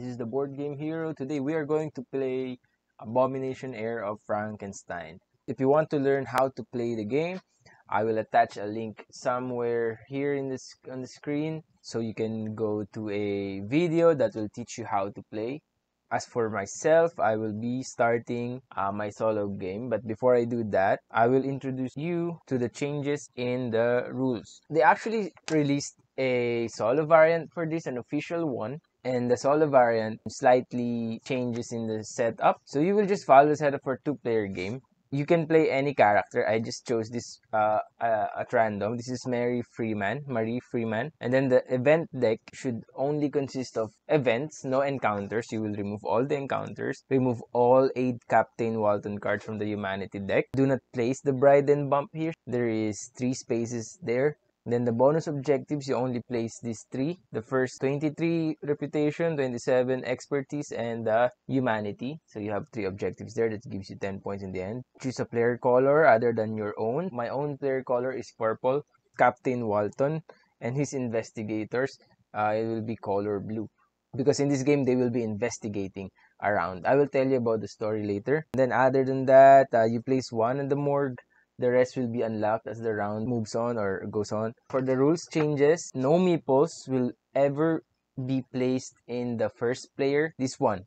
This is the board game hero. Today we are going to play Abomination Heir of Frankenstein. If you want to learn how to play the game, I will attach a link somewhere here in this on the screen so you can go to a video that will teach you how to play. As for myself, I will be starting uh, my solo game. But before I do that, I will introduce you to the changes in the rules. They actually released a solo variant for this, an official one and the solo variant slightly changes in the setup. So you will just follow the setup for two-player game. You can play any character. I just chose this uh, uh, at random. This is Mary Freeman, Marie Freeman. And then the event deck should only consist of events, no encounters. You will remove all the encounters. Remove all 8 Captain Walton cards from the Humanity deck. Do not place the Bryden Bump here. There is 3 spaces there. Then the bonus objectives, you only place these three. The first 23 reputation, 27 expertise, and uh, humanity. So you have three objectives there that gives you 10 points in the end. Choose a player color other than your own. My own player color is purple. Captain Walton and his investigators, uh, it will be color blue. Because in this game, they will be investigating around. I will tell you about the story later. Then other than that, uh, you place one in the morgue the rest will be unlocked as the round moves on or goes on. For the rules changes, no meeples will ever be placed in the first player, this one.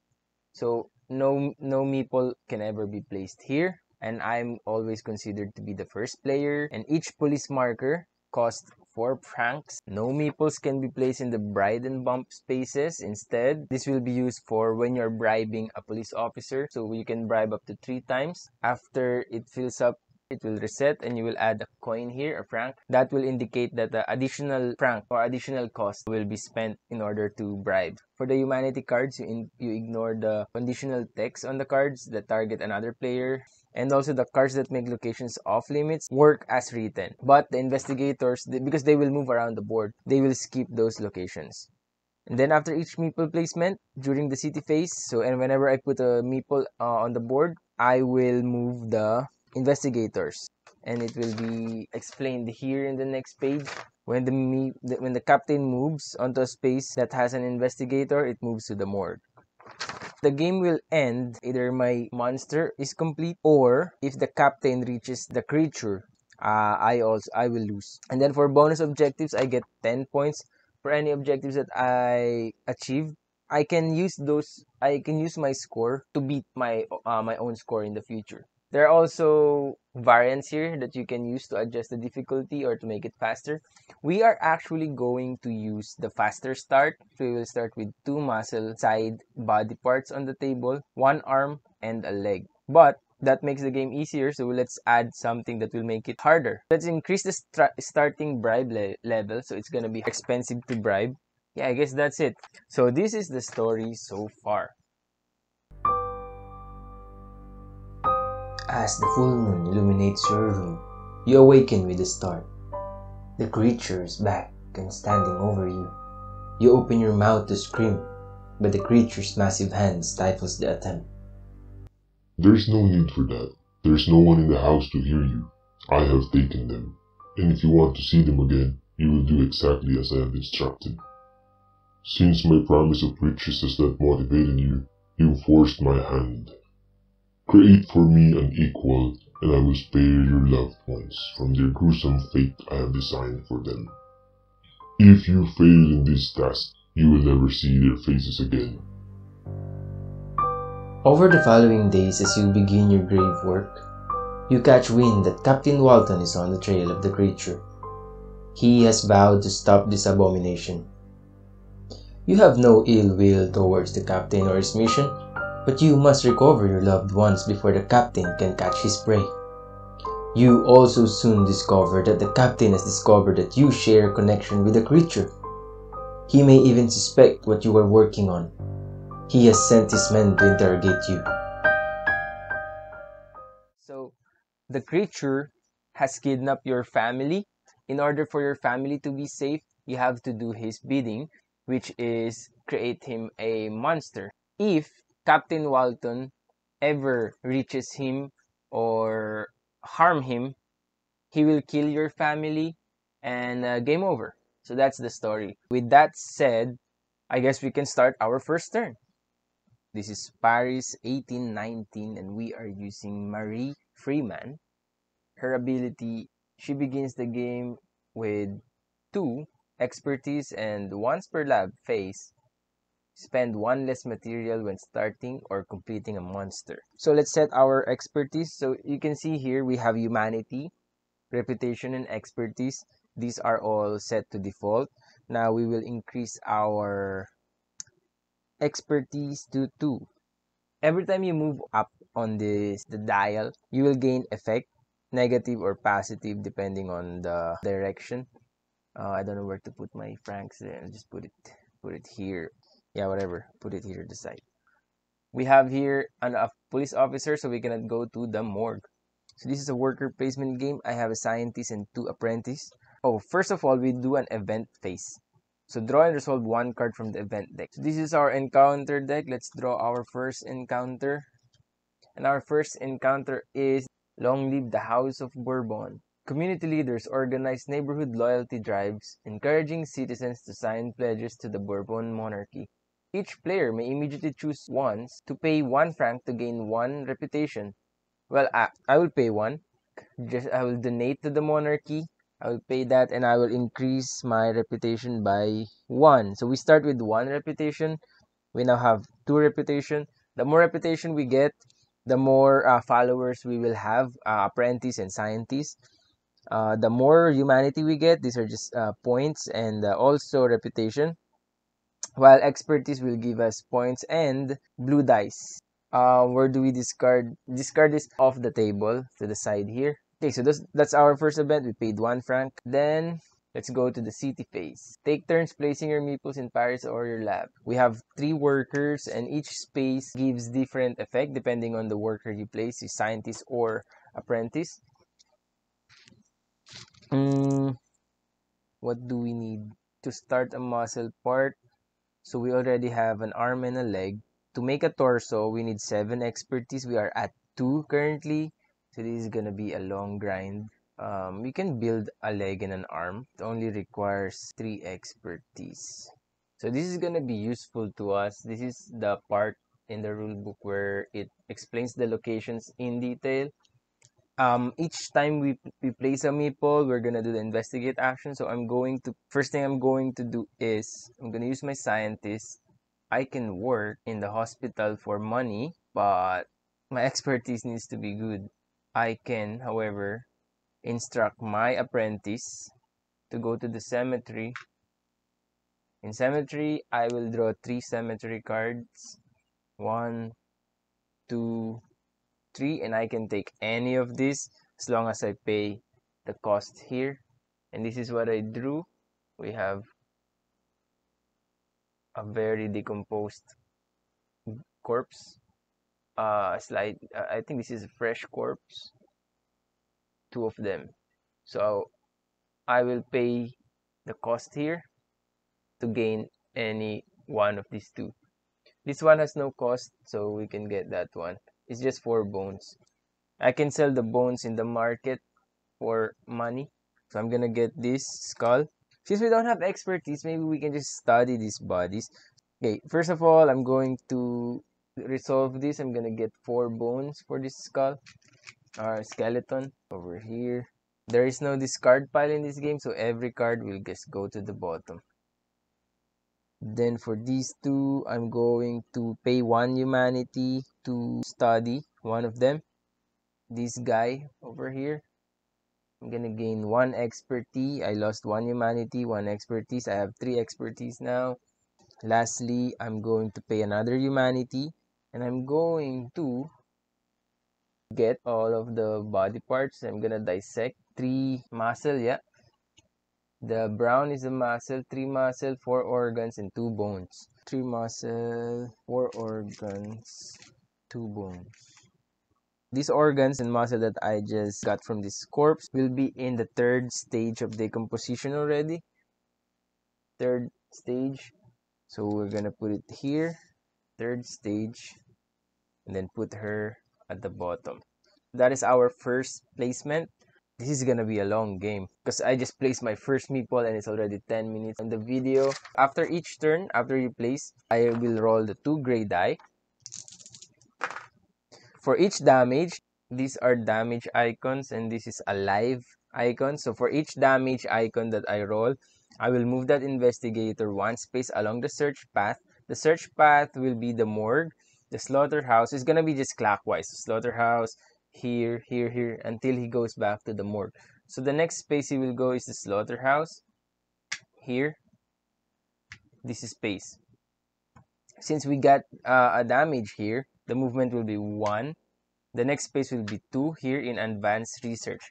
So no no meeple can ever be placed here and I'm always considered to be the first player and each police marker costs 4 francs. No meeples can be placed in the bribe and Bump spaces. Instead, this will be used for when you're bribing a police officer. So you can bribe up to 3 times. After it fills up it will reset and you will add a coin here, a franc. That will indicate that the additional franc or additional cost will be spent in order to bribe. For the humanity cards, you, in, you ignore the conditional text on the cards that target another player. And also the cards that make locations off limits work as written. But the investigators, because they will move around the board, they will skip those locations. And then after each meeple placement during the city phase, so and whenever I put a meeple uh, on the board, I will move the investigators and it will be explained here in the next page. When the when the captain moves onto a space that has an investigator it moves to the morgue. The game will end either my monster is complete or if the captain reaches the creature uh, i also i will lose. And then for bonus objectives i get 10 points. For any objectives that i achieve i can use those i can use my score to beat my uh, my own score in the future there are also variants here that you can use to adjust the difficulty or to make it faster. We are actually going to use the faster start. We will start with two muscle side body parts on the table, one arm and a leg. But that makes the game easier so let's add something that will make it harder. Let's increase the starting bribe le level so it's gonna be expensive to bribe. Yeah, I guess that's it. So this is the story so far. As the full moon illuminates your room, you awaken with a start. The creature is back and standing over you. You open your mouth to scream, but the creature's massive hand stifles the attempt. There's no need for that. There's no one in the house to hear you. I have taken them, and if you want to see them again, you will do exactly as I have instructed. Since my promise of riches has not motivated you, you forced my hand. Create for me an equal, and I will spare your loved ones from their gruesome fate I have designed for them. If you fail in this task, you will never see their faces again. Over the following days as you begin your grave work, you catch wind that Captain Walton is on the trail of the creature. He has vowed to stop this abomination. You have no ill will towards the captain or his mission, but you must recover your loved ones before the captain can catch his prey. You also soon discover that the captain has discovered that you share a connection with the creature. He may even suspect what you are working on. He has sent his men to interrogate you. So, the creature has kidnapped your family. In order for your family to be safe, you have to do his bidding, which is create him a monster. If Captain Walton ever reaches him or harm him, he will kill your family and uh, game over. So that's the story. With that said, I guess we can start our first turn. This is Paris 1819 and we are using Marie Freeman. Her ability, she begins the game with 2 expertise and once per lab phase, spend 1 less material when starting or completing a monster. So let's set our expertise. So you can see here we have humanity, reputation and expertise. These are all set to default. Now we will increase our expertise to 2. Every time you move up on this the dial, you will gain effect, negative or positive depending on the direction. Uh, I don't know where to put my francs. I'll just put it put it here. Yeah, whatever. Put it here to the side. We have here an, a police officer, so we cannot go to the morgue. So this is a worker placement game. I have a scientist and two apprentices. Oh, first of all, we do an event phase. So draw and resolve one card from the event deck. So this is our encounter deck. Let's draw our first encounter. And our first encounter is Long Live the House of Bourbon. Community leaders organize neighborhood loyalty drives, encouraging citizens to sign pledges to the Bourbon monarchy. Each player may immediately choose once to pay one franc to gain one reputation. Well, I, I will pay one. Just I will donate to the monarchy I will pay that and I will increase my reputation by one. So we start with one reputation. We now have two reputation. The more reputation we get, the more uh, followers we will have, uh, apprentice and scientists. Uh, the more humanity we get, these are just uh, points and uh, also reputation. While expertise will give us points and blue dice. Uh, where do we discard? Discard this off the table to the side here. Okay, so that's, that's our first event. We paid one franc. Then let's go to the city phase. Take turns placing your meeples in Paris or your lab. We have three workers and each space gives different effect depending on the worker you place, is scientist or apprentice. Mm, what do we need to start a muscle part? So we already have an arm and a leg. To make a torso, we need 7 expertise. We are at 2 currently. So this is gonna be a long grind. Um, we can build a leg and an arm. It only requires three expertise. So this is gonna be useful to us. This is the part in the rule book where it explains the locations in detail. Um, each time we, we place a meeple, we're gonna do the investigate action. So I'm going to, first thing I'm going to do is, I'm gonna use my scientist. I can work in the hospital for money, but my expertise needs to be good. I can, however, instruct my apprentice to go to the cemetery. In cemetery, I will draw three cemetery cards. One, two, three, and I can take any of these as long as I pay the cost here. And this is what I drew. We have a very decomposed corpse. Uh slide uh, i think this is a fresh corpse. Two of them. So i will pay the cost here to gain any one of these two. This one has no cost so we can get that one it's just four bones. I can sell the bones in the market for money. So i'm gonna get this skull. Since we don't have expertise maybe we can just study these bodies. Okay first of all i'm going to resolve this, I'm gonna get four bones for this skull. Or skeleton over here. There is no discard pile in this game, so every card will just go to the bottom. Then for these two, I'm going to pay one humanity to study one of them. This guy over here. I'm gonna gain one expertise. I lost one humanity, one expertise. I have three expertise now. Lastly, I'm going to pay another humanity and I'm going to get all of the body parts I'm gonna dissect three muscle yeah the brown is a muscle three muscle four organs and two bones. Three muscle four organs two bones. These organs and muscle that I just got from this corpse will be in the third stage of decomposition already. Third stage. So we're gonna put it here. Third stage. And then put her at the bottom. That is our first placement. This is gonna be a long game because I just placed my first meeple and it's already 10 minutes in the video. After each turn, after you place, I will roll the two gray die. For each damage, these are damage icons and this is a live icon. So for each damage icon that I roll, I will move that investigator one space along the search path. The search path will be the morgue. The slaughterhouse is gonna be just clockwise. Slaughterhouse, here, here, here, until he goes back to the morgue. So the next space he will go is the slaughterhouse. Here, this is space. Since we got uh, a damage here, the movement will be 1. The next space will be 2 here in advanced research.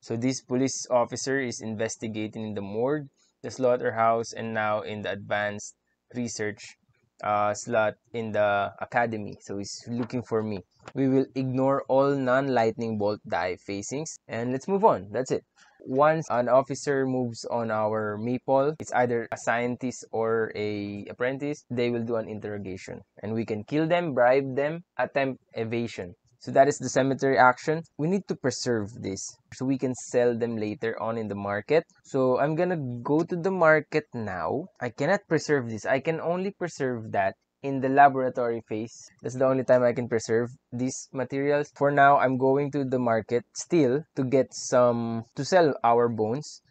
So this police officer is investigating in the morgue, the slaughterhouse, and now in the advanced research uh, slot in the academy. So he's looking for me. We will ignore all non-lightning bolt die facings and let's move on. That's it. Once an officer moves on our meeple, it's either a scientist or a apprentice, they will do an interrogation. And we can kill them, bribe them, attempt evasion. So that is the cemetery action. We need to preserve this so we can sell them later on in the market. So I'm gonna go to the market now. I cannot preserve this. I can only preserve that in the laboratory phase. That's the only time I can preserve these materials. For now, I'm going to the market still to get some, to sell our bones.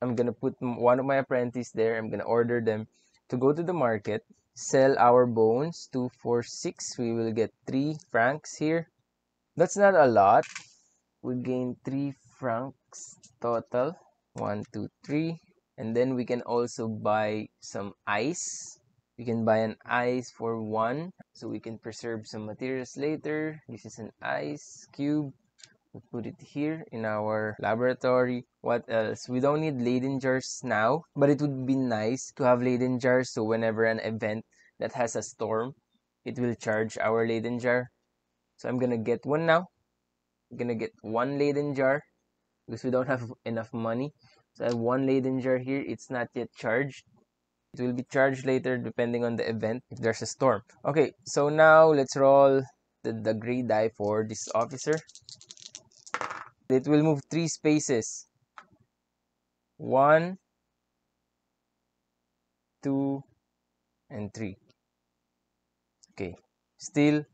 I'm gonna put one of my apprentices there. I'm gonna order them to go to the market sell our bones 2 4 6 we will get 3 francs here. That's not a lot. We gain 3 francs total. 1 2 3 and then we can also buy some ice. We can buy an ice for one. So we can preserve some materials later. This is an ice cube we put it here in our laboratory. What else? We don't need Leyden jars now but it would be nice to have Leyden jars so whenever an event that has a storm it will charge our Leyden jar. So i'm gonna get one now. I'm gonna get one Leyden jar because we don't have enough money. So i have one Leyden jar here. It's not yet charged. It will be charged later depending on the event if there's a storm. Okay so now let's roll the, the gray die for this officer it will move three spaces. One, two, and three. Okay. Still,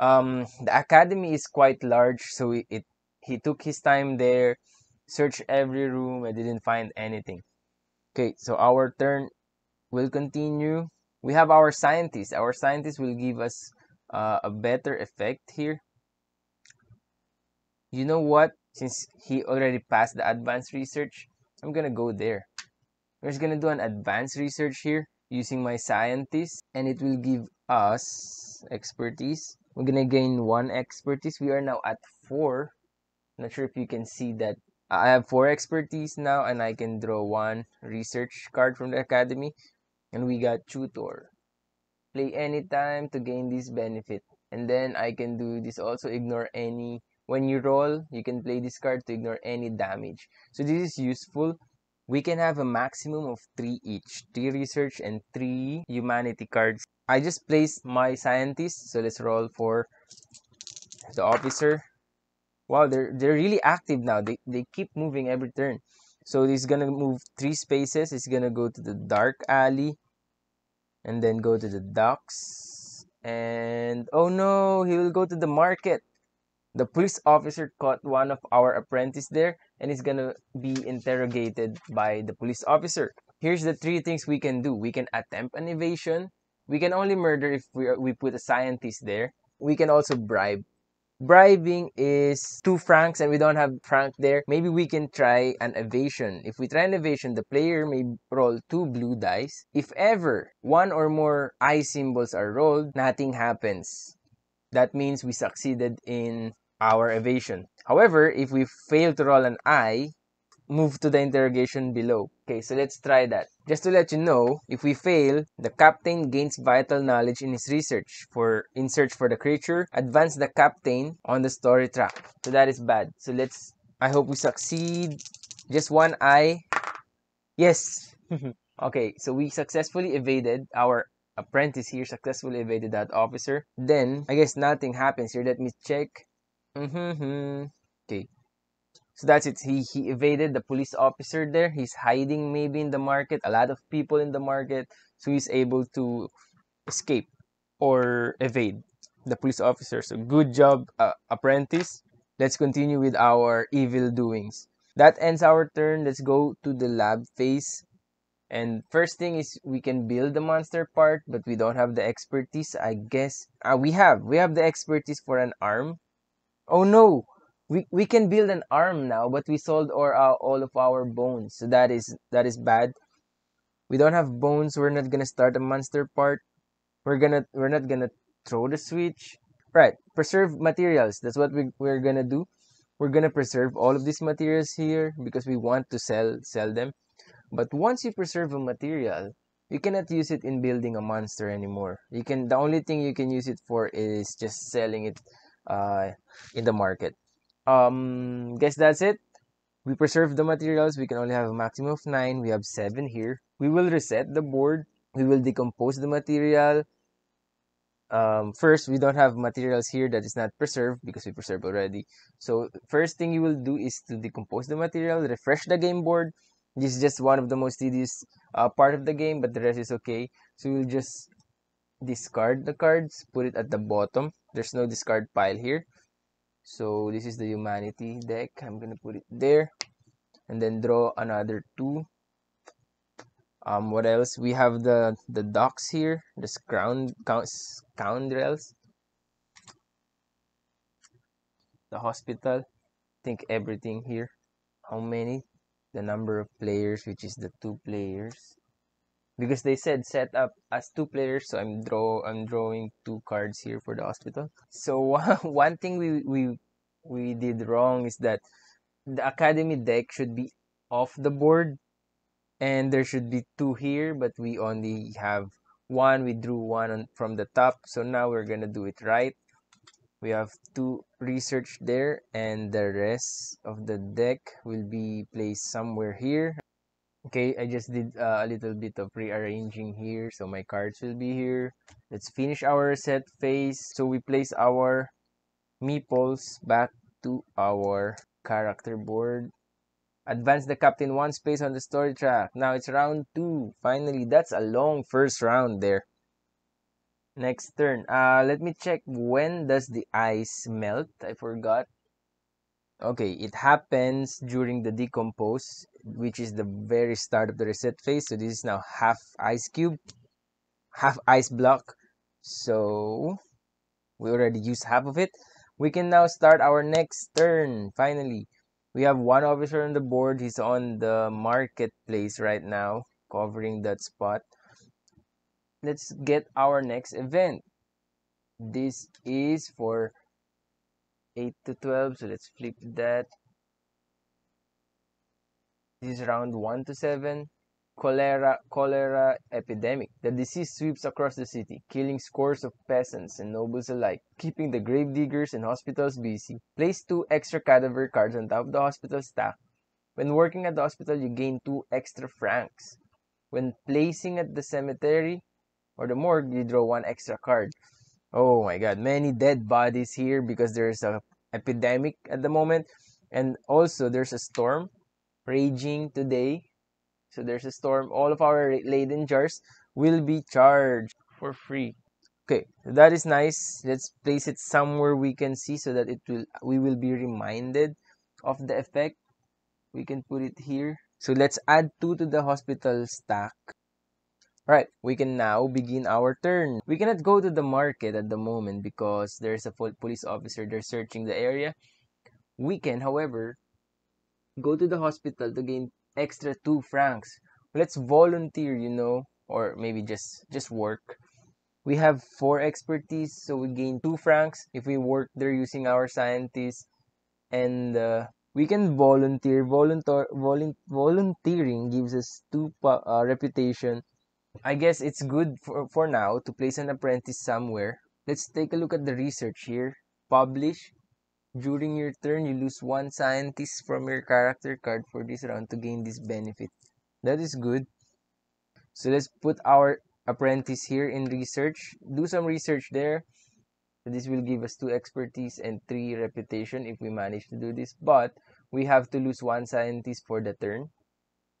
um, the academy is quite large, so it, it he took his time there, searched every room, and didn't find anything. Okay, so our turn will continue. We have our scientists Our scientists will give us uh, a better effect here you know what? Since he already passed the advanced research, I'm gonna go there. We're just gonna do an advanced research here using my scientist and it will give us expertise. We're gonna gain one expertise. We are now at four. Not sure if you can see that. I have four expertise now and I can draw one research card from the academy. And we got tutor. Play anytime to gain this benefit. And then I can do this also ignore any when you roll, you can play this card to ignore any damage. So this is useful. We can have a maximum of 3 each. 3 research and 3 humanity cards. I just placed my scientist. So let's roll for the officer. Wow, they're, they're really active now. They, they keep moving every turn. So he's gonna move 3 spaces. He's gonna go to the dark alley. And then go to the docks. And oh no, he will go to the market the police officer caught one of our apprentices there and is gonna be interrogated by the police officer. Here's the three things we can do. We can attempt an evasion. We can only murder if we, we put a scientist there. We can also bribe. Bribing is two francs and we don't have franc there. Maybe we can try an evasion. If we try an evasion, the player may roll two blue dice. If ever one or more eye symbols are rolled, nothing happens. That means we succeeded in our evasion. However, if we fail to roll an eye, move to the interrogation below. Okay, so let's try that. Just to let you know, if we fail, the captain gains vital knowledge in his research for in search for the creature. Advance the captain on the story track. So that is bad. So let's I hope we succeed. Just one eye. Yes. okay, so we successfully evaded our apprentice here successfully evaded that officer. Then I guess nothing happens here. Let me check. Mm-hmm. Okay. So that's it. He he evaded the police officer there. He's hiding maybe in the market. A lot of people in the market. So he's able to escape or evade. the police officer. So good job, uh, apprentice. Let's continue with our evil doings. That ends our turn. Let's go to the lab phase. And first thing is we can build the monster part, but we don't have the expertise. I guess uh, we have we have the expertise for an arm. Oh no, we we can build an arm now, but we sold our uh, all of our bones, so that is that is bad. We don't have bones. We're not gonna start a monster part. We're gonna we're not gonna throw the switch. Right, preserve materials. That's what we we're gonna do. We're gonna preserve all of these materials here because we want to sell sell them. But once you preserve a material, you cannot use it in building a monster anymore. You can the only thing you can use it for is just selling it uh, in the market. Um, guess that's it. We preserve the materials. We can only have a maximum of nine. We have seven here. We will reset the board. We will decompose the material. Um, first, we don't have materials here that is not preserved because we preserved already. So first thing you will do is to decompose the material, refresh the game board. This is just one of the most tedious uh, part of the game, but the rest is okay. So we'll just discard the cards, put it at the bottom. There's no discard pile here. So this is the humanity deck. I'm gonna put it there, and then draw another two. Um, what else? We have the the docks here, the scound scoundrels, the hospital. Think everything here. How many? The number of players, which is the two players. Because they said set up as two players, so I'm draw I'm drawing two cards here for the hospital. So one thing we we we did wrong is that the academy deck should be off the board and there should be two here but we only have one. We drew one on, from the top so now we're gonna do it right. We have two research there and the rest of the deck will be placed somewhere here okay i just did uh, a little bit of rearranging here so my cards will be here. Let's finish our set phase. So we place our meeples back to our character board. Advance the captain one space on the story track. Now it's round two. Finally that's a long first round there. Next turn. Uh let me check when does the ice melt? I forgot. Okay it happens during the decompose which is the very start of the reset phase. So this is now half ice cube half ice block. So we already used half of it. We can now start our next turn finally. We have one officer on the board. He's on the marketplace right now covering that spot. Let's get our next event. This is for 8 to 12 so let's flip that this is round 1 to 7 cholera cholera epidemic. The disease sweeps across the city killing scores of peasants and nobles alike keeping the grave diggers and hospitals busy. Place two extra cadaver cards on top of the hospital stack when working at the hospital you gain two extra francs. When placing at the cemetery or the morgue you draw one extra card. Oh my god many dead bodies here because there's a epidemic at the moment. And also there's a storm raging today so there's a storm. All of our Leyden jars will be charged for free. Okay, that is nice. Let's place it somewhere we can see so that it will we will be reminded of the effect. We can put it here. So let's add 2 to the hospital stack. Right, we can now begin our turn. We cannot go to the market at the moment because there's a police officer there searching the area. We can, however, go to the hospital to gain extra two francs. Let's volunteer you know or maybe just just work. We have four expertise so we gain two francs if we work there using our scientists. And uh, we can volunteer. Volunteer volun- volunteering gives us two uh, reputation. I guess it's good for, for now to place an apprentice somewhere. Let's take a look at the research here. Publish during your turn, you lose one scientist from your character card for this round to gain this benefit. That is good. So let's put our apprentice here in research. Do some research there. This will give us two expertise and three reputation if we manage to do this. But we have to lose one scientist for the turn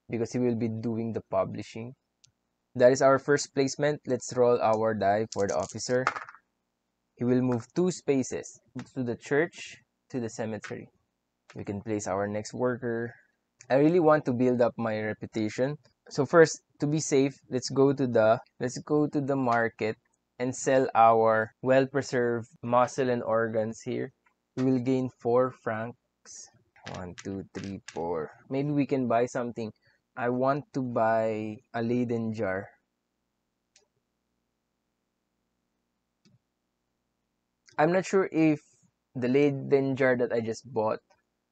because he will be doing the publishing. That is our first placement. Let's roll our die for the officer. He will move two spaces to the church to the cemetery. We can place our next worker. I really want to build up my reputation. So first, to be safe, let's go to the let's go to the market and sell our well-preserved muscle and organs here. We will gain 4 francs. One, two, three, four. Maybe we can buy something. I want to buy a Leyden jar. I'm not sure if the Leyden jar that I just bought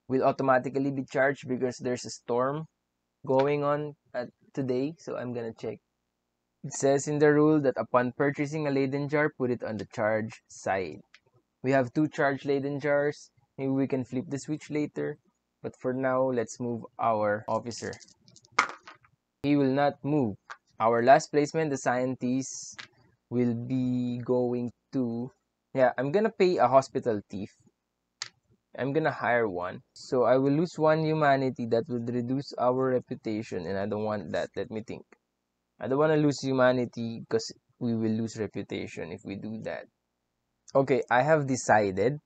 will automatically be charged because there's a storm going on at today. So I'm gonna check. It says in the rule that upon purchasing a Leyden jar, put it on the charge side. We have two charge Leyden jars. Maybe we can flip the switch later. But for now, let's move our officer. He will not move. Our last placement, the scientist, will be going to yeah, I'm gonna pay a hospital thief. I'm gonna hire one. So I will lose one humanity that would reduce our reputation, and I don't want that. Let me think. I don't want to lose humanity because we will lose reputation if we do that. Okay, I have decided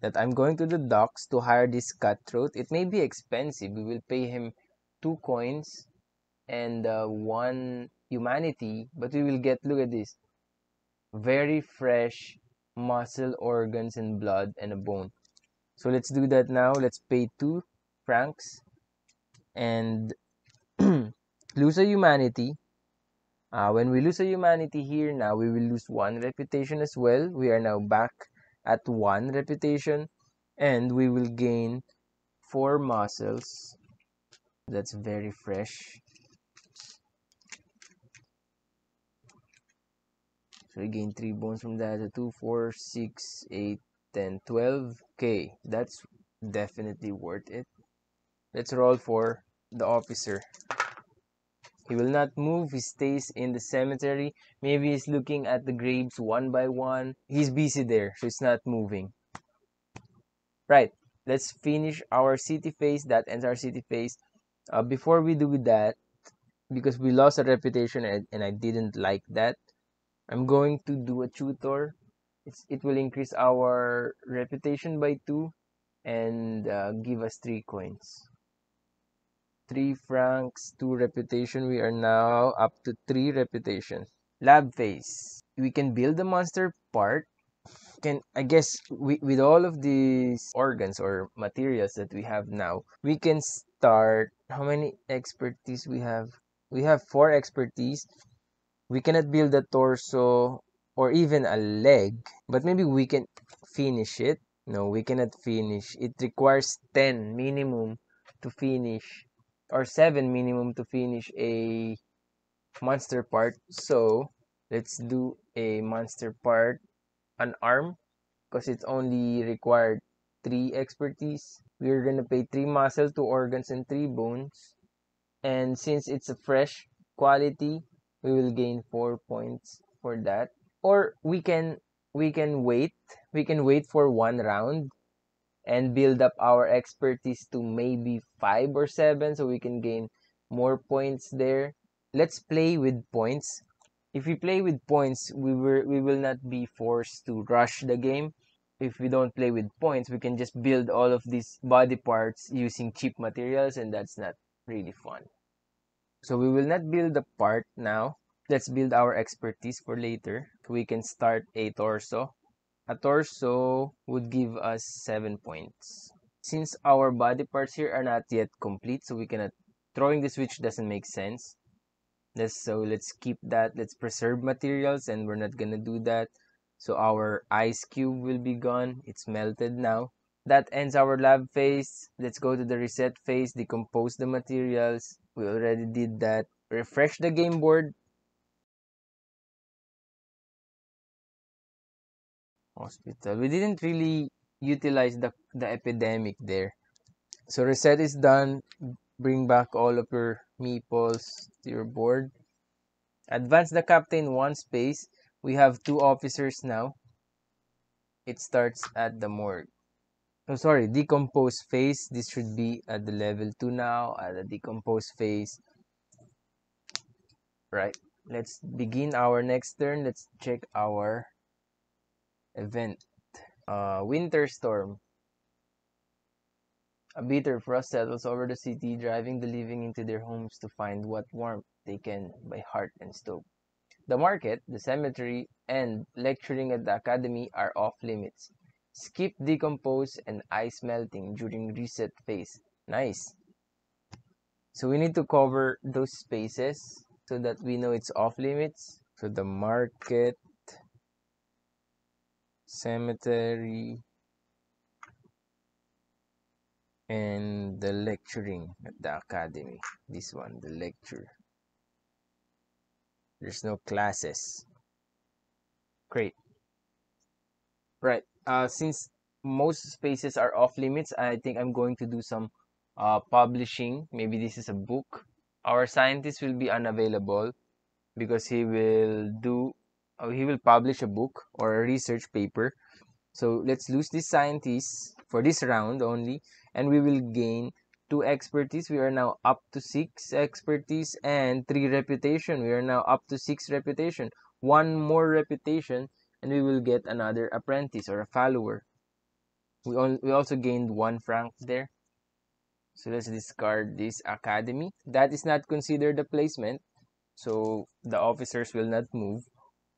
that I'm going to the docks to hire this cutthroat. It may be expensive. We will pay him two coins and uh, one humanity, but we will get, look at this, very fresh muscle, organs, and blood, and a bone. So let's do that now. Let's pay two francs and lose a humanity. Uh, when we lose a humanity here now, we will lose one reputation as well. We are now back at one reputation and we will gain four muscles. That's very fresh. So we gain 3 bones from that. So 2, 4, 6, 8, 10, 12. Okay, that's definitely worth it. Let's roll for the officer. He will not move. He stays in the cemetery. Maybe he's looking at the graves one by one. He's busy there, so he's not moving. Right. Let's finish our city phase. That ends our city phase. Uh, before we do that, because we lost a reputation and, and I didn't like that, I'm going to do a tutor. It's, it will increase our reputation by 2 and uh, give us 3 coins. 3 francs, 2 reputation. We are now up to 3 reputation. Lab phase. We can build the monster part. Can I guess we, with all of these organs or materials that we have now, we can start. How many expertise we have? We have 4 expertise we cannot build a torso or even a leg but maybe we can finish it. No we cannot finish. It requires 10 minimum to finish or 7 minimum to finish a monster part. So let's do a monster part an arm because it's only required 3 expertise. We're gonna pay 3 muscle 2 organs and 3 bones. And since it's a fresh quality we will gain four points for that. Or we can we can wait we can wait for one round and build up our expertise to maybe five or seven so we can gain more points there. Let's play with points. If we play with points we will we will not be forced to rush the game. If we don't play with points we can just build all of these body parts using cheap materials and that's not really fun so we will not build the part now. Let's build our expertise for later. We can start a torso. A torso would give us 7 points. Since our body parts here are not yet complete, so we cannot... Throwing the switch doesn't make sense. Let's, so let's keep that. Let's preserve materials and we're not gonna do that. So our ice cube will be gone. It's melted now. That ends our lab phase. Let's go to the reset phase, decompose the materials. We already did that. Refresh the game board. Hospital. We didn't really utilize the, the epidemic there. So reset is done. Bring back all of your meeples to your board. Advance the captain one space. We have two officers now. It starts at the morgue oh sorry decompose phase this should be at the level 2 now at the decompose phase right let's begin our next turn let's check our event. Uh, winter storm. A bitter frost settles over the city, driving the living into their homes to find what warmth they can by heart and stove. The market, the cemetery, and lecturing at the academy are off limits. Skip decompose and ice melting during reset phase. Nice. So we need to cover those spaces so that we know it's off limits. So the market, cemetery, and the lecturing at the academy. This one, the lecture. There's no classes. Great. Right. Uh, since most spaces are off limits, I think I'm going to do some uh, publishing. Maybe this is a book. Our scientist will be unavailable because he will do uh, he will publish a book or a research paper. So let's lose this scientist for this round only and we will gain two expertise we are now up to six expertise and three reputation we are now up to six reputation one more reputation and we will get another apprentice or a follower. We, on, we also gained one franc there. So let's discard this academy. That is not considered a placement so the officers will not move.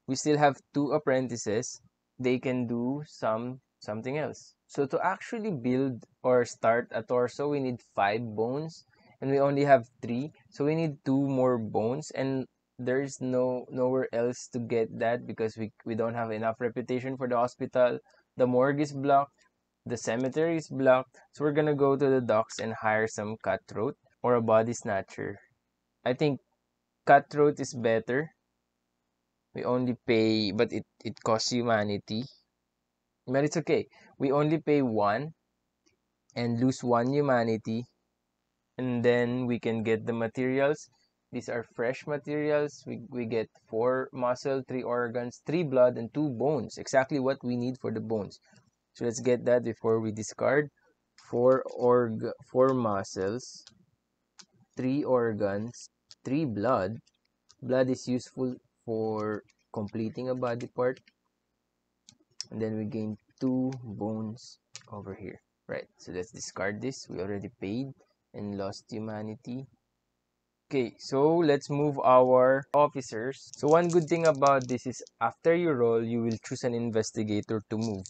We still have two apprentices. They can do some something else. So to actually build or start a torso, we need five bones and we only have three. So we need two more bones and there's no nowhere else to get that because we, we don't have enough reputation for the hospital. The morgue is blocked. The cemetery is blocked. So we're gonna go to the docks and hire some cutthroat or a body snatcher. I think cutthroat is better. We only pay, but it, it costs humanity but it's okay we only pay one and lose one humanity and then we can get the materials these are fresh materials. We, we get four muscle three organs three blood and two bones. Exactly what we need for the bones. So let's get that before we discard. Four org four muscles three organs three blood. Blood is useful for completing a body part. And then we gain two bones over here. Right. So let's discard this. We already paid and lost humanity okay so let's move our officers. So one good thing about this is after you roll you will choose an investigator to move.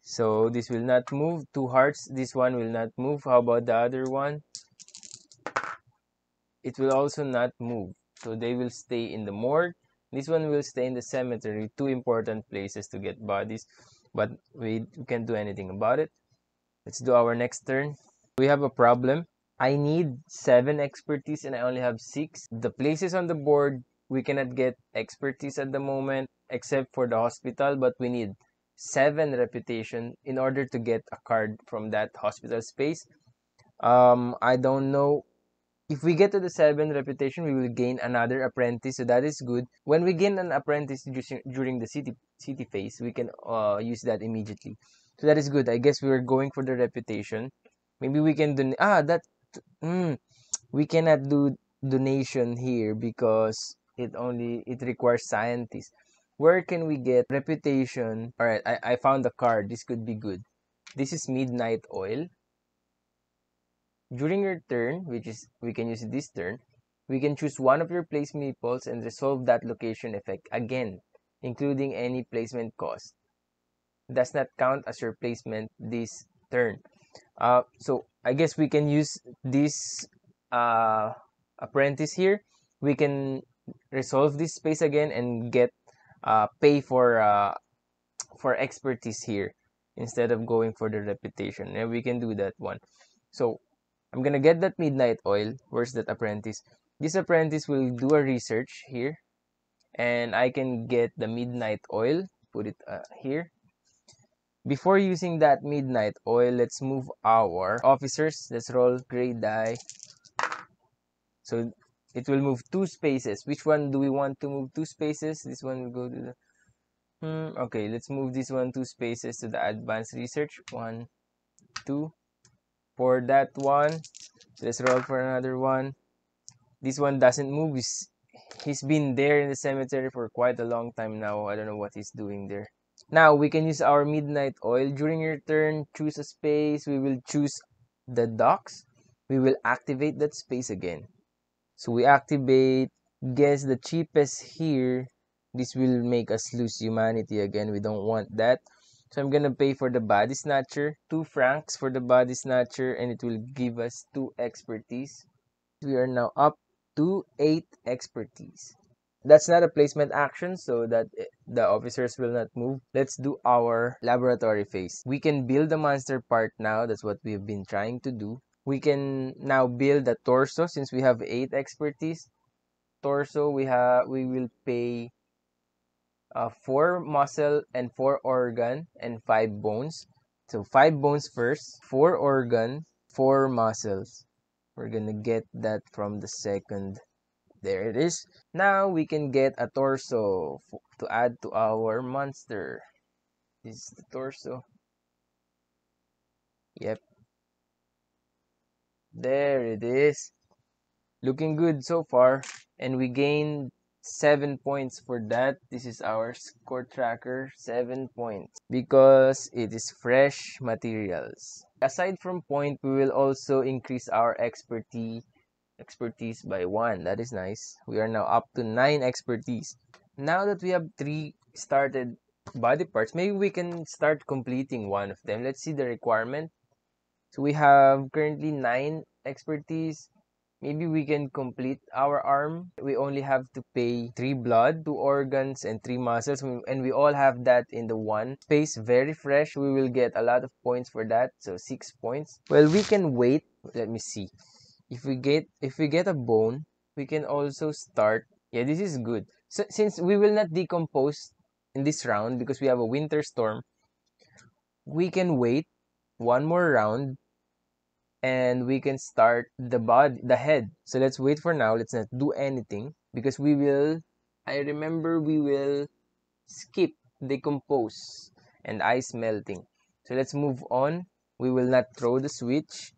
So this will not move. Two hearts this one will not move. How about the other one? It will also not move. So they will stay in the morgue. This one will stay in the cemetery, two important places to get bodies, but we can't do anything about it. Let's do our next turn. We have a problem. I need 7 expertise and I only have 6. The places on the board, we cannot get expertise at the moment except for the hospital, but we need 7 reputation in order to get a card from that hospital space. Um, I don't know if we get to the 7 reputation, we will gain another apprentice, so that is good. When we gain an apprentice during the city city phase, we can uh, use that immediately. So that is good. I guess we are going for the reputation. Maybe we can do ah that mm, we cannot do donation here because it only it requires scientists. Where can we get reputation? All right, I I found the card. This could be good. This is midnight oil. During your turn, which is we can use this turn, we can choose one of your place meeples and resolve that location effect again, including any placement cost. Does not count as your placement this turn. Uh, so I guess we can use this uh, apprentice here. We can resolve this space again and get uh, pay for uh, for expertise here instead of going for the reputation. And we can do that one. So I'm gonna get that midnight oil. Where's that apprentice? This apprentice will do a research here. And I can get the midnight oil. Put it uh, here. Before using that midnight oil, let's move our officers. Let's roll gray die. So it will move two spaces. Which one do we want to move two spaces? This one will go to the... Hmm, okay, let's move this one two spaces to the advanced research. One, two, for that one let's roll for another one this one doesn't move he's been there in the cemetery for quite a long time now. I don't know what he's doing there. Now we can use our midnight oil. During your turn, choose a space. We will choose the docks. We will activate that space again. So we activate, guess the cheapest here. This will make us lose humanity again. We don't want that. So I'm gonna pay for the body snatcher, two francs for the body snatcher, and it will give us two expertise. We are now up to eight expertise. That's not a placement action, so that the officers will not move. Let's do our laboratory phase. We can build the monster part now. That's what we've been trying to do. We can now build the torso since we have eight expertise. Torso, we have we will pay uh, four muscle and four organ and five bones. So five bones first, four organ, four muscles. We're gonna get that from the second. There it is. Now we can get a torso to add to our monster. This is the torso. Yep. There it is. Looking good so far. And we gained 7 points for that. This is our score tracker, 7 points. Because it is fresh materials. Aside from point, we will also increase our expertise expertise by 1. That is nice. We are now up to 9 expertise. Now that we have 3 started body parts, maybe we can start completing one of them. Let's see the requirement. So we have currently 9 expertise maybe we can complete our arm. We only have to pay three blood, two organs, and three muscles, and we all have that in the one space. Very fresh. We will get a lot of points for that, so six points. Well, we can wait. Let me see. If we get if we get a bone, we can also start. Yeah, this is good. So since we will not decompose in this round because we have a winter storm, we can wait one more round and we can start the body the head. So let's wait for now. Let's not do anything because we will i remember we will skip decompose and ice melting. So let's move on. We will not throw the switch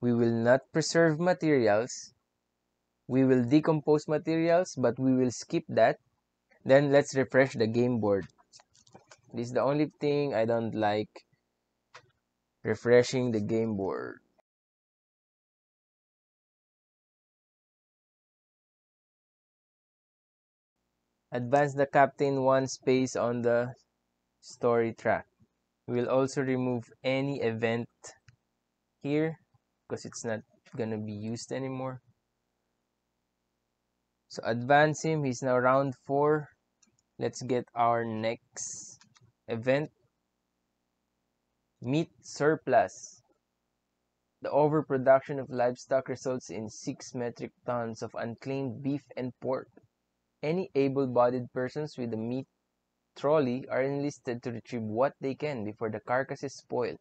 we will not preserve materials. We will decompose materials but we will skip that. Then let's refresh the game board. This is the only thing i don't like refreshing the game board. Advance the captain one space on the story track. We will also remove any event here because it's not gonna be used anymore. So advance him, he's now round 4. Let's get our next event. Meat surplus. The overproduction of livestock results in 6 metric tons of unclaimed beef and pork. Any able-bodied persons with a meat trolley are enlisted to retrieve what they can before the carcass is spoil.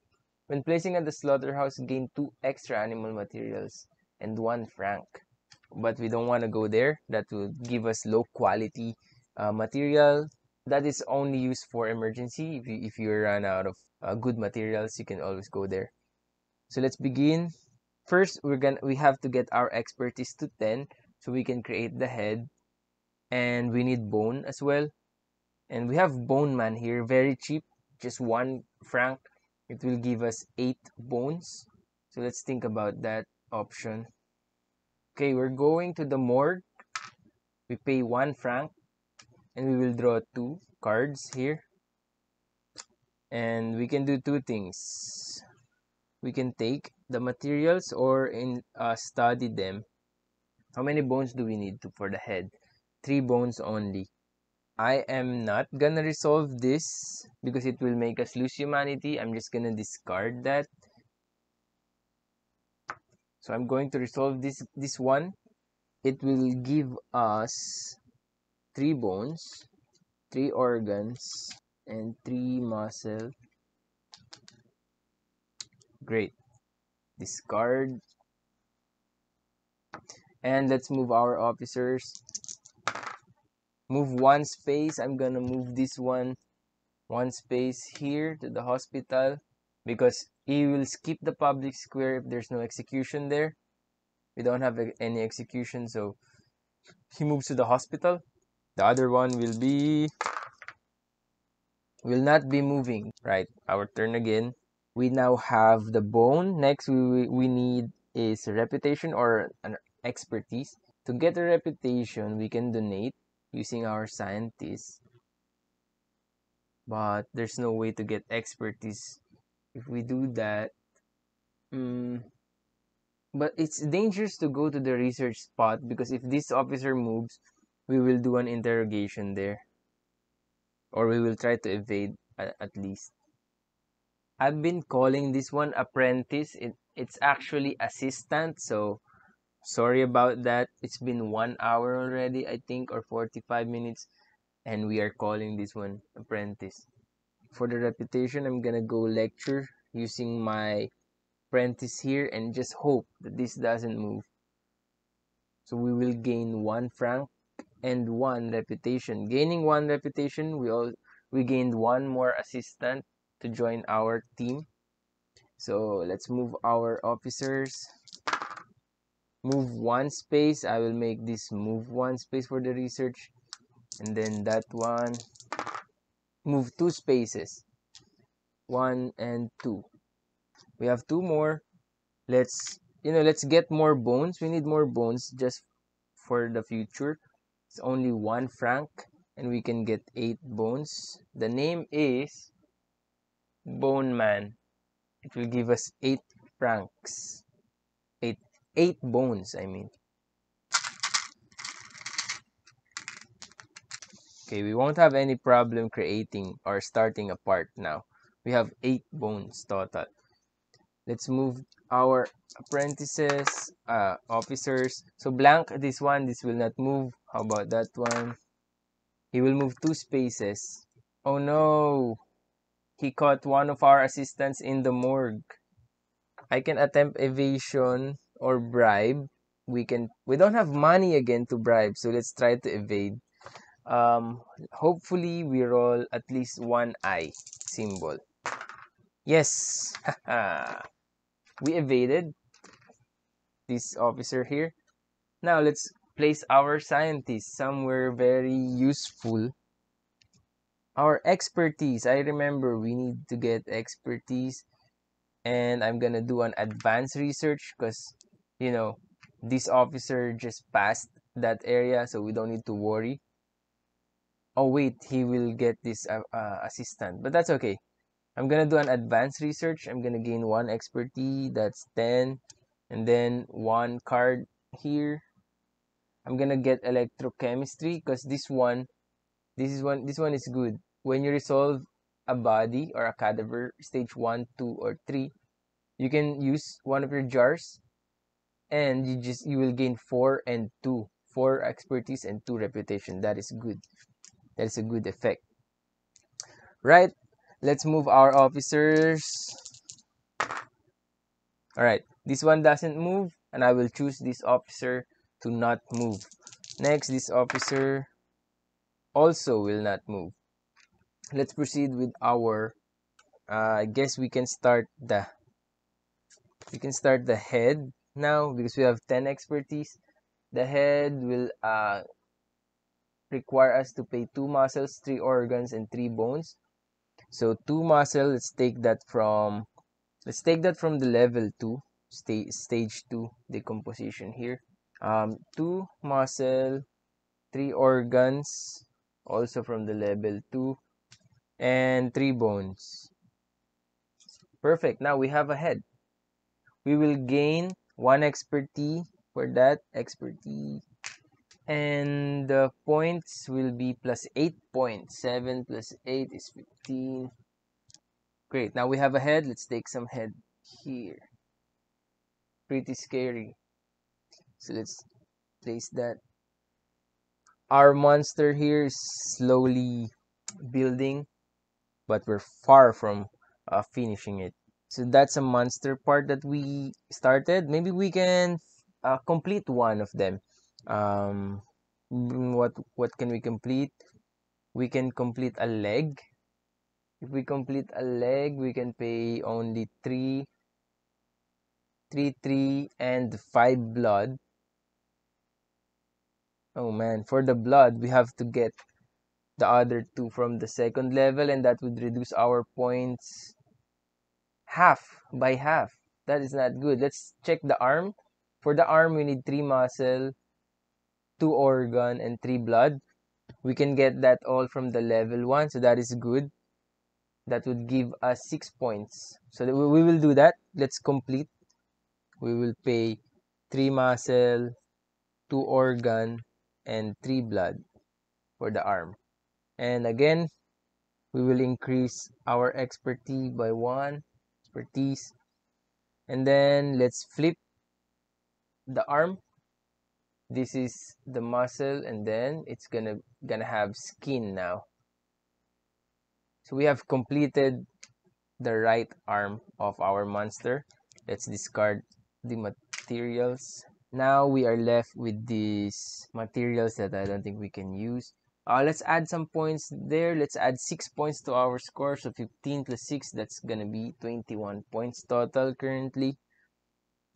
When placing at the slaughterhouse, gain two extra animal materials and one franc. But we don't want to go there. That will give us low quality uh, material. That is only used for emergency. If you, if you run out of uh, good materials, you can always go there. So let's begin. First, we're gonna we have to get our expertise to 10 so we can create the head and we need bone as well and we have bone man here very cheap just one franc it will give us eight bones. So let's think about that option. Okay we're going to the morgue. We pay one franc and we will draw two cards here. And we can do two things. We can take the materials or in uh, study them. How many bones do we need to, for the head? Three bones only. I am not gonna resolve this because it will make us lose humanity. I'm just gonna discard that. So I'm going to resolve this this one. It will give us three bones, three organs, and three muscle. Great. Discard. And let's move our officers move one space i'm gonna move this one one space here to the hospital because he will skip the public square if there's no execution there we don't have eh, any execution so he moves to the hospital. The other one will be will not be moving. Right, our turn again. We now have the bone. Next, we we need is reputation or an expertise. To get a reputation, we can donate using our scientists. But there's no way to get expertise if we do that. Mm, but it's dangerous to go to the research spot because if this officer moves, we will do an interrogation there. Or we will try to evade at, least. I've been calling this one apprentice. It, it's actually assistant, so sorry about that. It's been one hour already, I think, or 45 minutes, and we are calling this one apprentice. For the reputation, I'm gonna go lecture using my apprentice here and just hope that this doesn't move. So we will gain one franc and one reputation. Gaining one reputation, we all we gained one more assistant to join our team. So let's move our officers. Move one space. I will make this move one space for the research. And then that one. Move two spaces. One and two. We have two more. Let's, you know, let's get more bones. We need more bones just for the future. It's only one franc and we can get eight bones. The name is Bone Man. It will give us eight francs. Eight bones, I mean. Okay, we won't have any problem creating or starting a part now. We have eight bones total. Let's move our apprentices, uh, officers. So blank, this one, this will not move. How about that one? He will move two spaces. Oh no! He caught one of our assistants in the morgue. I can attempt evasion or bribe. We can. We don't have money again to bribe, so let's try to evade. Um, hopefully we roll at least one eye symbol. Yes, we evaded this officer here. Now let's place our scientists somewhere very useful. Our expertise. I remember we need to get expertise and I'm gonna do an advanced research because you know this officer just passed that area so we don't need to worry. Oh wait he will get this uh, uh, assistant but that's okay. I'm gonna do an advanced research. I'm gonna gain one expertise that's 10 and then one card here. I'm gonna get electrochemistry because this one this is one this one is good. When you resolve a body or a cadaver stage 1 2 or 3 you can use one of your jars and you just you will gain 4 and 2 4 expertise and 2 reputation. That is good. That is a good effect. Right? Let's move our officers. All right this one doesn't move and i will choose this officer to not move. Next this officer also will not move. Let's proceed with our uh, i guess we can start the we can start the head now because we have 10 expertise the head will uh, require us to pay two muscles three organs and three bones. So two muscle let's take that from let's take that from the level 2 stage stage 2 decomposition here. Um two muscle three organs also from the level 2 and three bones. Perfect. Now we have a head. We will gain one expertise for that expertise. And the points will be plus 8 points. 7 plus 8 is 15 great. Now we have a head. Let's take some head here. Pretty scary. So let's place that. Our monster here is slowly building but we're far from uh, finishing it so that's a monster part that we started. Maybe we can uh, complete one of them. Um what what can we complete? We can complete a leg. If we complete a leg we can pay only three three three and five blood. Oh man. For the blood we have to get the other two from the second level and that would reduce our points half by half. That is not good. Let's check the arm. For the arm we need three muscle two organ and three blood. We can get that all from the level one so that is good. That would give us six points. So we will do that. Let's complete. We will pay three muscle two organ and three blood for the arm. And again we will increase our expertise by one and then let's flip the arm. This is the muscle and then it's gonna gonna have skin now. So we have completed the right arm of our monster. Let's discard the materials. Now we are left with these materials that I don't think we can use uh, let's add some points there. Let's add 6 points to our score. So 15 plus 6 that's gonna be 21 points total currently.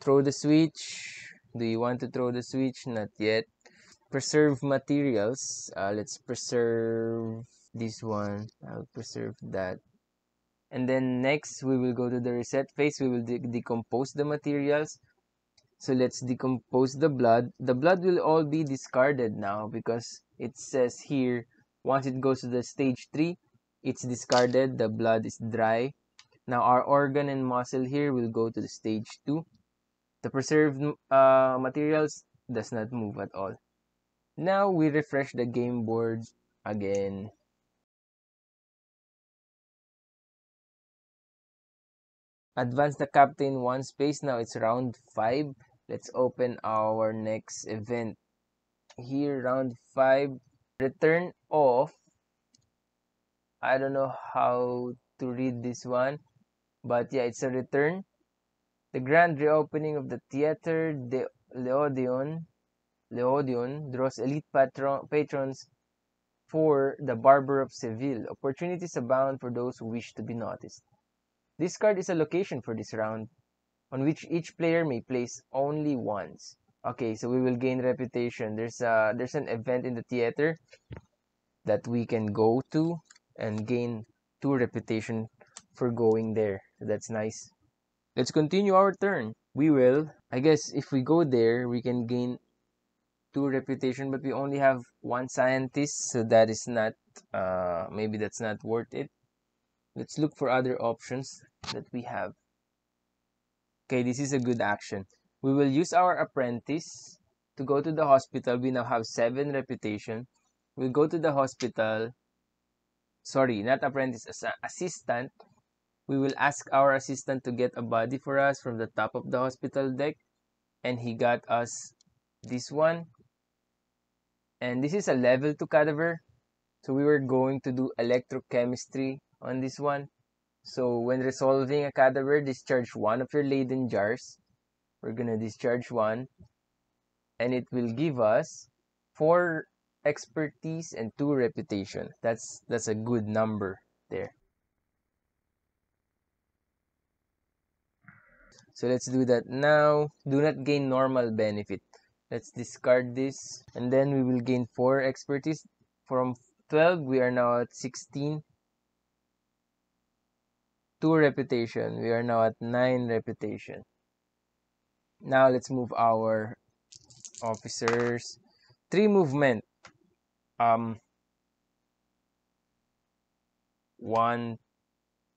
Throw the switch. Do you want to throw the switch? Not yet. Preserve materials. Uh, let's preserve this one. I'll preserve that. And then next we will go to the reset phase. We will de decompose the materials. So let's decompose the blood. The blood will all be discarded now because it says here once it goes to the stage 3 it's discarded the blood is dry now our organ and muscle here will go to the stage 2 the preserved uh, materials does not move at all. Now we refresh the game board again. Advance the captain one space. Now it's round 5. Let's open our next event. Here, round 5. Return off. I don't know how to read this one. But yeah, it's a return the grand reopening of the Theatre de l'Odeon, l'Odeon draws elite patron, patrons for The Barber of Seville. Opportunities abound for those who wish to be noticed. This card is a location for this round, on which each player may place only once. Okay, so we will gain reputation. There's a there's an event in the theater that we can go to and gain two reputation for going there. That's nice. Let's continue our turn. We will, I guess if we go there, we can gain two reputation, but we only have one scientist, so that is not, uh, maybe that's not worth it. Let's look for other options that we have. Okay, this is a good action. We will use our apprentice to go to the hospital. We now have seven reputation. We'll go to the hospital. Sorry, not apprentice, assistant we will ask our assistant to get a body for us from the top of the hospital deck. And he got us this one. And this is a level 2 cadaver. So we were going to do electrochemistry on this one. So when resolving a cadaver, discharge one of your Leyden jars. We're gonna discharge one. And it will give us 4 expertise and 2 reputation. That's that's a good number there. So let's do that now. Do not gain normal benefit. Let's discard this. And then we will gain 4 expertise. From 12, we are now at 16. 2 reputation. We are now at 9 reputation. Now let's move our officers. 3 movement. Um, 1,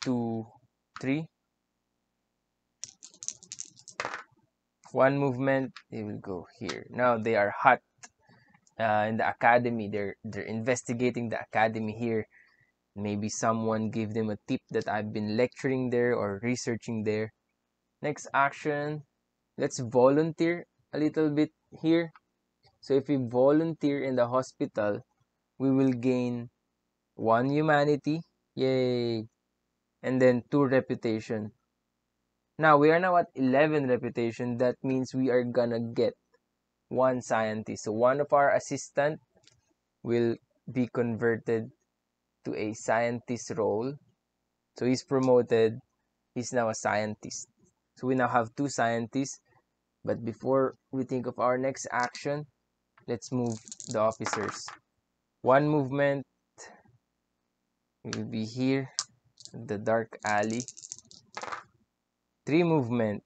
2, 3. one movement they will go here now they are hot uh, in the academy they're they're investigating the academy here maybe someone gave them a tip that I've been lecturing there or researching there next action let's volunteer a little bit here so if we volunteer in the hospital we will gain one humanity yay and then two reputation now we are now at 11 reputation. That means we are gonna get one scientist. So one of our assistant will be converted to a scientist role. So he's promoted. He's now a scientist. So we now have two scientists. But before we think of our next action, let's move the officers. One movement will be here the dark alley. Three movement.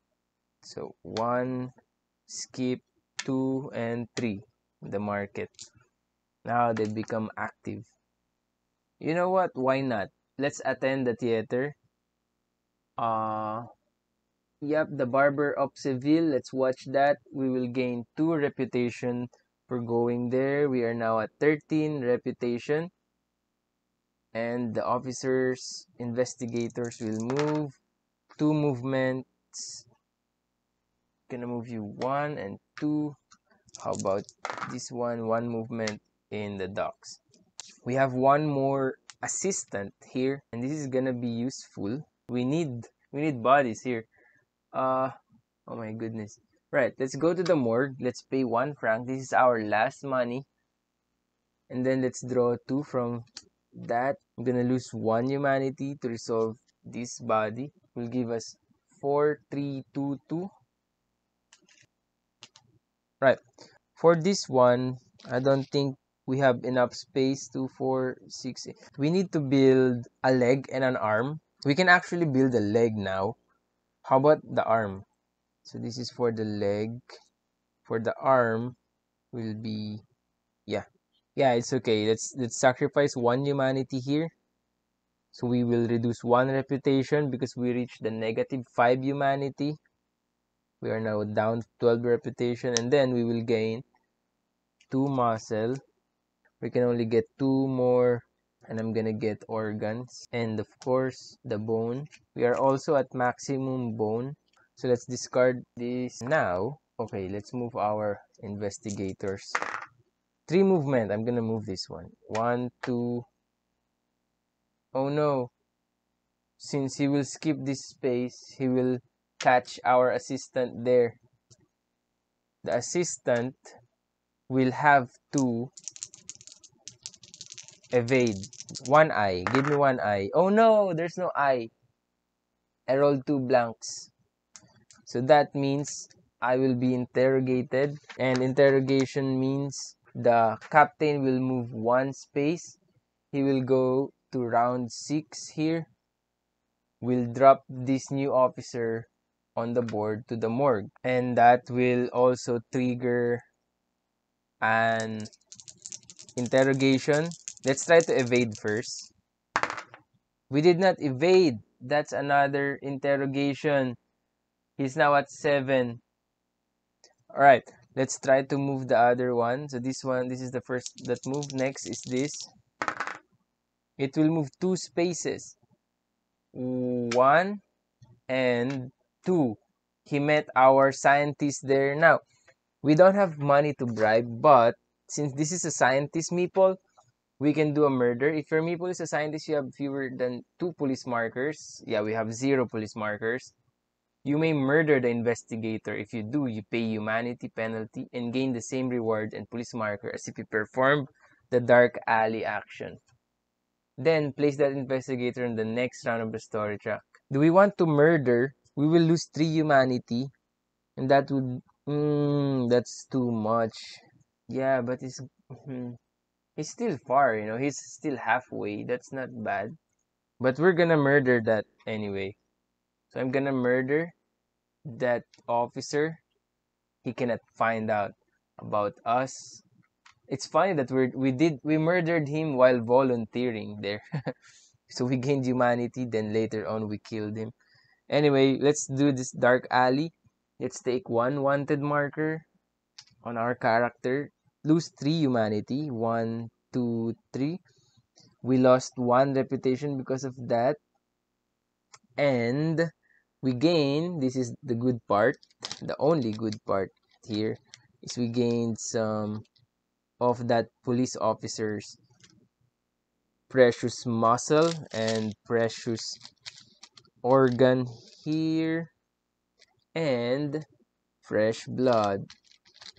So one skip two and three the market. Now they become active. You know what? Why not? Let's attend the theater. Uh yep the barber of seville let's watch that. We will gain two reputation for going there. We are now at 13 reputation. And the officers investigators will move. Two movements. Gonna move you one and two. How about this one? One movement in the docks. We have one more assistant here and this is gonna be useful. We need we need bodies here uh oh my goodness. Right let's go to the morgue. Let's pay one franc. This is our last money. And then let's draw two from that. I'm gonna lose one humanity to resolve this body. Will give us four three two two. Right. For this one i don't think we have enough space two four six eight. we need to build a leg and an arm. We can actually build a leg now how about the arm? So this is for the leg. For the arm will be yeah. Yeah it's okay. Let's let's sacrifice one humanity here. So we will reduce one reputation because we reached the negative 5 humanity. We are now down 12 reputation and then we will gain 2 muscle. We can only get 2 more and I'm gonna get organs. And of course the bone. We are also at maximum bone. So let's discard this. Now okay let's move our investigators. Three movement. I'm gonna move this one. One two. Oh no. Since he will skip this space he will catch our assistant there. The assistant will have to evade. One eye. Give me one eye. Oh no. There's no eye. I rolled two blanks. So that means I will be interrogated. And interrogation means the captain will move one space. He will go to round 6 here. We'll drop this new officer on the board to the morgue. And that will also trigger an interrogation let's try to evade first. We did not evade. That's another interrogation. He's now at 7 all right let's try to move the other one. So this one this is the first that move. Next is this. It will move two spaces. One and two. He met our scientist there. Now we don't have money to bribe but since this is a scientist meeple we can do a murder if your meeple is a scientist you have fewer than two police markers yeah we have zero police markers you may murder the investigator. If you do, you pay humanity penalty and gain the same reward and police marker as if you performed the dark alley action. Then place that investigator in the next round of the story track. Do we want to murder? We will lose 3 humanity. And that would... Mm, that's too much. Yeah, but it's... He's still far, you know. He's still halfway. That's not bad. But we're gonna murder that anyway. So I'm gonna murder that officer. He cannot find out about us. It's funny that we we did we murdered him while volunteering there. so we gained humanity, then later on we killed him. Anyway, let's do this dark alley. Let's take one wanted marker on our character. Lose three humanity. One, two, three. We lost one reputation because of that. And we gain this is the good part the only good part here is we gained some of that police officer's precious muscle and precious organ here and fresh blood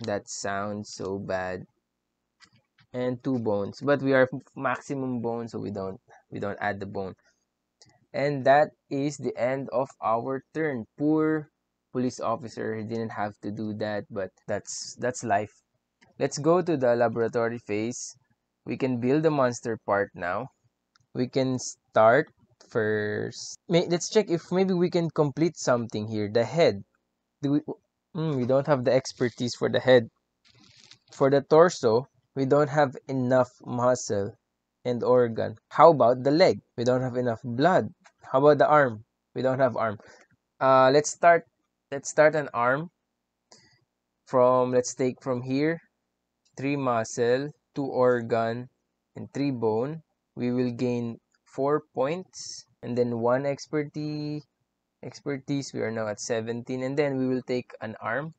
that sounds so bad. And two bones but we are maximum bone so we don't we don't add the bone. And that is the end of our turn. Poor police officer, he didn't have to do that, but that's that's life. let's go to the laboratory phase. We can build the monster part now. We can start first. May, let's check if maybe we can complete something here. The head. Do we mm, we don't have the expertise for the head. For the torso we don't have enough muscle and organ. How about the leg? We don't have enough blood. How about the arm? We don't have arm. Uh let's start let's start an arm from let's take from here. Three muscle two organ and three bone. We will gain four points and then one expertise expertise. We are now at 17 and then we will take an arm.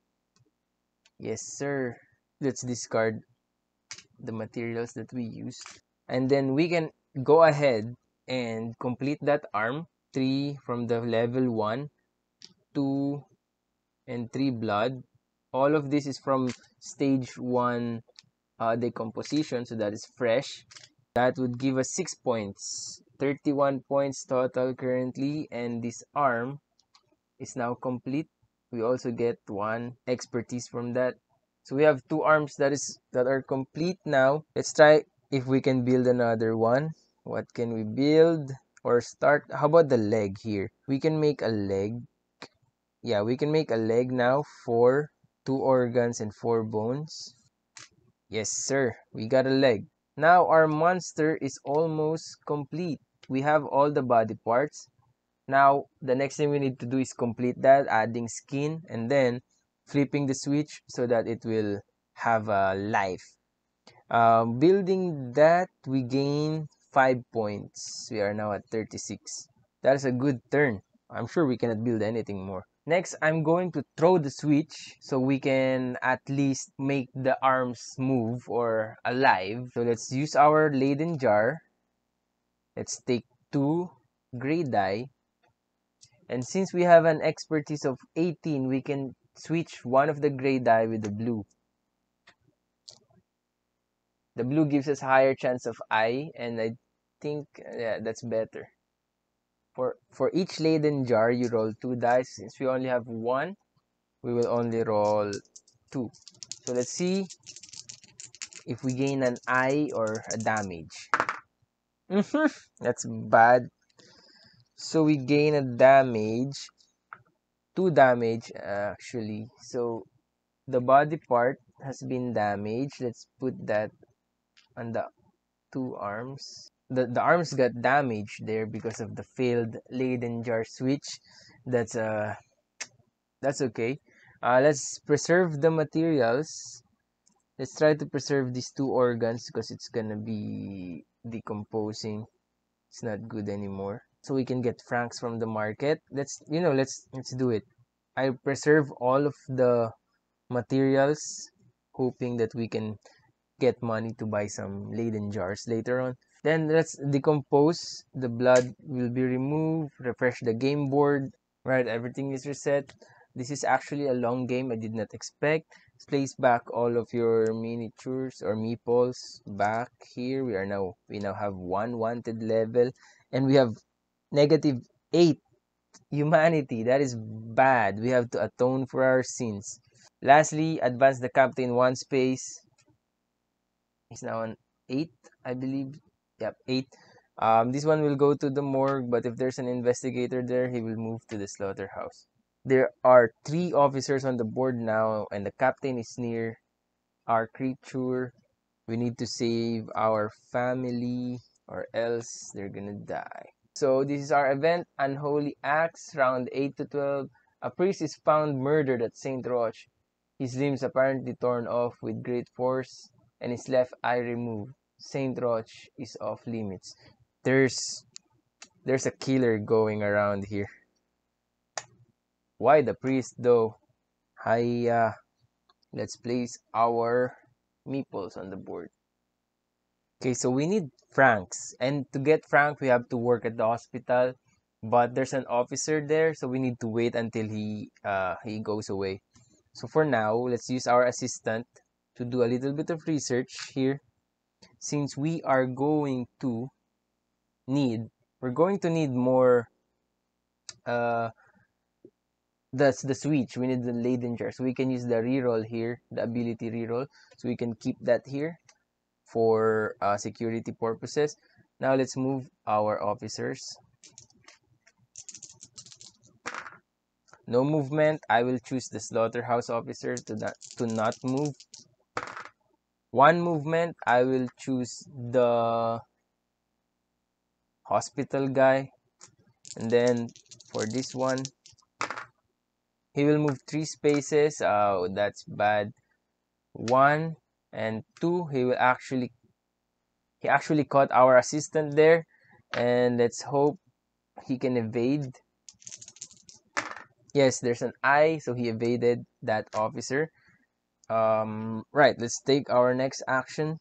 Yes sir. Let's discard the materials that we used. And then we can go ahead and complete that arm. Three from the level one two and three blood. All of this is from stage one uh, decomposition so that is fresh. That would give us six points 31 points total currently and this arm is now complete. We also get one expertise from that. So we have two arms that is that are complete now. Let's try if we can build another one. What can we build or start? How about the leg here? We can make a leg. Yeah we can make a leg now for two organs and four bones. Yes sir. We got a leg. Now our monster is almost complete we have all the body parts. Now the next thing we need to do is complete that adding skin and then flipping the switch so that it will have a life. Um, building that we gain 5 points. We are now at 36 that is a good turn. I'm sure we cannot build anything more. Next i'm going to throw the switch so we can at least make the arms move or alive. So let's use our Leyden jar let's take two gray die and since we have an expertise of 18 we can switch one of the gray die with the blue. The blue gives us higher chance of eye and i think yeah that's better. For for each Leyden jar you roll two dice. Since we only have one we will only roll two. So let's see if we gain an eye or a damage that's bad. So we gain a damage. Two damage actually. So the body part has been damaged. Let's put that on the two arms. The, the arms got damaged there because of the failed Leyden jar switch. That's uh that's okay. Uh let's preserve the materials. Let's try to preserve these two organs because it's gonna be decomposing. It's not good anymore. So we can get francs from the market. Let's you know let's let's do it. I preserve all of the materials hoping that we can get money to buy some Leyden jars later on. Then let's decompose. The blood will be removed refresh the game board. Right everything is reset. This is actually a long game i did not expect place back all of your miniatures or meeples back here. We are now we now have one wanted level and we have negative eight humanity. That is bad. We have to atone for our sins. Lastly advance the captain one space. He's now on eight i believe. Yep eight. Um this one will go to the morgue but if there's an investigator there he will move to the slaughterhouse there are three officers on the board now and the captain is near our creature. We need to save our family or else they're gonna die. So this is our event unholy acts round 8 to 12 a priest is found murdered at st roch. His limbs apparently torn off with great force and his left eye removed. Saint Roch is off limits. There's there's a killer going around here. Why the priest though? Hiya. Let's place our meeples on the board. Okay, so we need francs. And to get franc, we have to work at the hospital. But there's an officer there, so we need to wait until he uh, he goes away. So for now, let's use our assistant to do a little bit of research here since we are going to need we're going to need more uh that's the switch. We need the Leyden jar. So we can use the reroll here the ability reroll. So we can keep that here for uh, security purposes. Now let's move our officers. No movement. I will choose the slaughterhouse officer to not to not move. One movement. I will choose the hospital guy. And then for this one he will move three spaces oh that's bad. One and two he will actually he actually caught our assistant there. And let's hope he can evade. Yes there's an eye so he evaded that officer. Um right let's take our next action.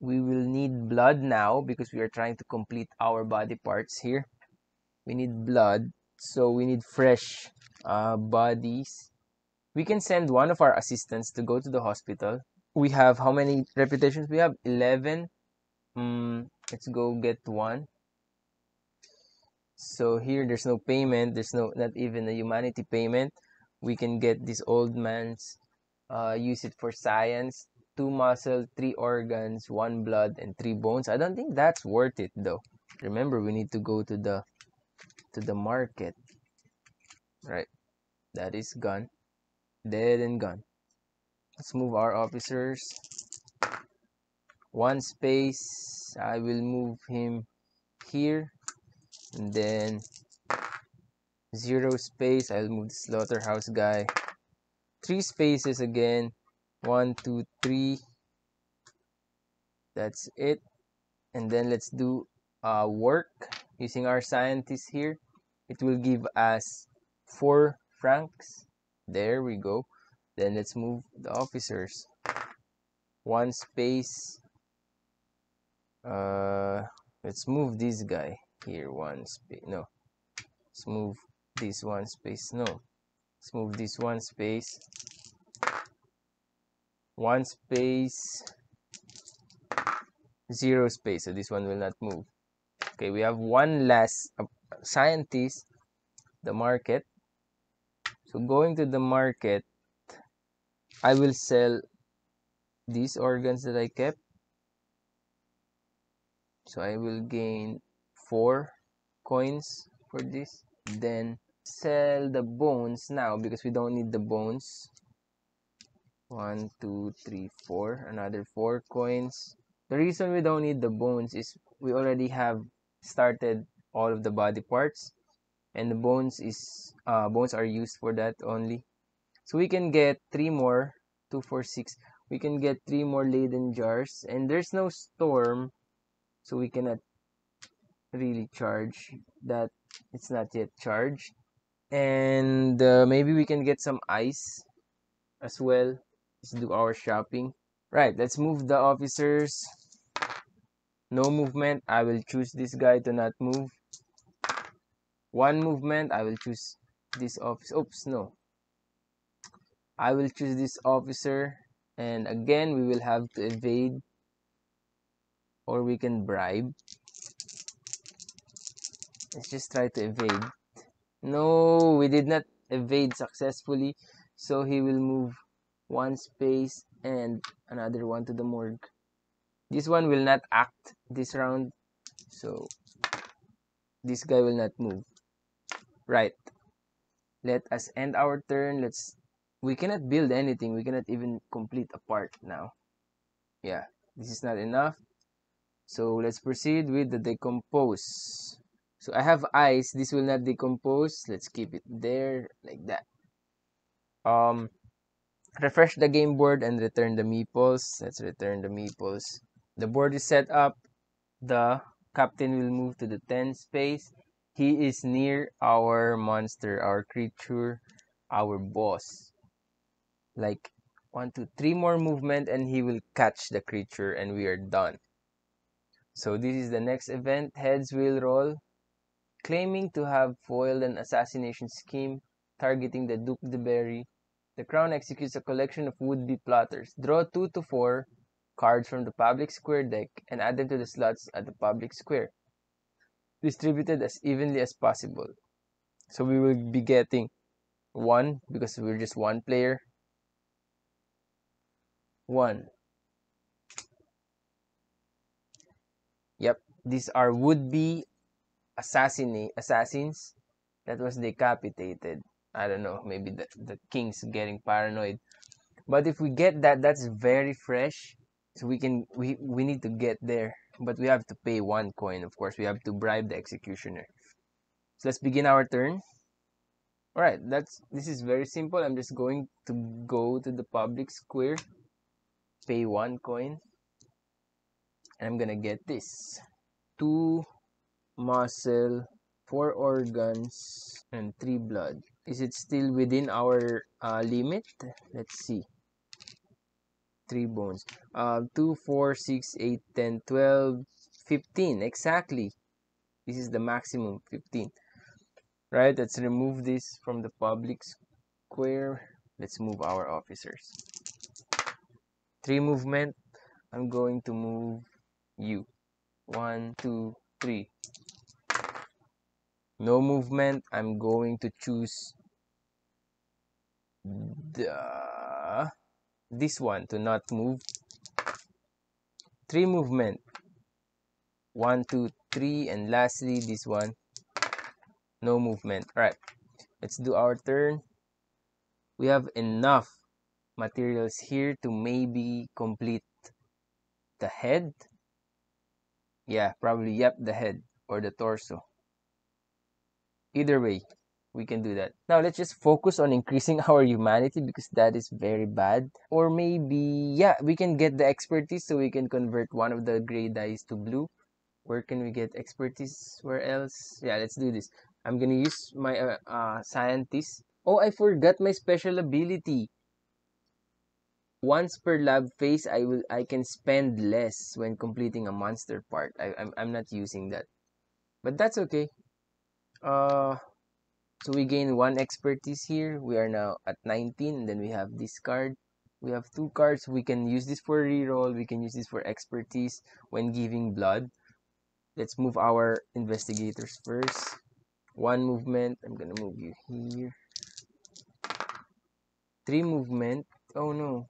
We will need blood now because we are trying to complete our body parts here. We need blood so we need fresh uh, bodies. We can send one of our assistants to go to the hospital. We have how many reputations we have? 11 mm, let's go get one. So here there's no payment. There's no not even a humanity payment. We can get this old man's uh, use it for science. Two muscle three organs one blood and three bones. I don't think that's worth it though. Remember we need to go to the to the market right that is gone. Dead and gone. Let's move our officers. One space. I will move him here. And then zero space. I'll move the slaughterhouse guy. Three spaces again. One two three. That's it. And then let's do uh, work using our scientists here. It will give us four francs there we go. Then let's move the officers. One space. Uh let's move this guy here one space no. Let's move this one space no. Let's move this one space. One space. Zero space so this one will not move. Okay we have one less uh, scientist the market so going to the market I will sell these organs that I kept. So I will gain four coins for this. Then sell the bones now because we don't need the bones. One two three four another four coins. The reason we don't need the bones is we already have started all of the body parts and the bones is uh, bones are used for that only. So we can get three more two four six. We can get three more Leyden jars and there's no storm so we cannot really charge that. It's not yet charged. And uh, maybe we can get some ice as well. Let's do our shopping. Right let's move the officers. No movement. I will choose this guy to not move one movement i will choose this office oops no. I will choose this officer and again we will have to evade or we can bribe. Let's just try to evade. No we did not evade successfully so he will move one space and another one to the morgue. This one will not act this round so this guy will not move right. Let us end our turn. Let's we cannot build anything. We cannot even complete a part now. Yeah this is not enough. So let's proceed with the decompose. So I have ice. This will not decompose. Let's keep it there like that. Um refresh the game board and return the meeples. Let's return the meeples. The board is set up. The captain will move to the 10 space he is near our monster our creature our boss. Like one two three more movement and he will catch the creature and we are done. So this is the next event. Heads will roll. Claiming to have foiled an assassination scheme targeting the Duke de Berry, the Crown executes a collection of would-be plotters. Draw 2 to 4 cards from the public square deck and add them to the slots at the public square, distributed as evenly as possible. So we will be getting one because we're just one player. One. Yep, these are would-be assassin assassins that was decapitated. I don't know, maybe the, the king's getting paranoid. But if we get that, that's very fresh. So we can we we need to get there, but we have to pay one coin. Of course, we have to bribe the executioner. So let's begin our turn. All right, that's this is very simple. I'm just going to go to the public square, pay one coin, and I'm gonna get this two muscle, four organs, and three blood. Is it still within our uh, limit? Let's see. Three bones. Uh, 2, 4, 6, 8, 10, 12, 15. Exactly. This is the maximum, 15. Right, let's remove this from the public square. Let's move our officers. Three movement. I'm going to move you. One, two, three. No movement. I'm going to choose the this one to not move. Three movement. One two three and lastly this one. No movement. All right. Let's do our turn. We have enough materials here to maybe complete the head. Yeah probably yep the head or the torso. Either way we can do that. Now let's just focus on increasing our humanity because that is very bad. Or maybe, yeah, we can get the expertise so we can convert one of the gray dice to blue. Where can we get expertise? Where else? Yeah, let's do this. I'm gonna use my uh, uh, scientist. Oh, I forgot my special ability. Once per lab phase, I will I can spend less when completing a monster part. I, I'm I'm not using that, but that's okay. Uh, so we gain one expertise here. We are now at 19. And then we have this card. We have two cards. We can use this for reroll. We can use this for expertise when giving blood. Let's move our investigators first. One movement. I'm gonna move you here. Three movement. Oh no.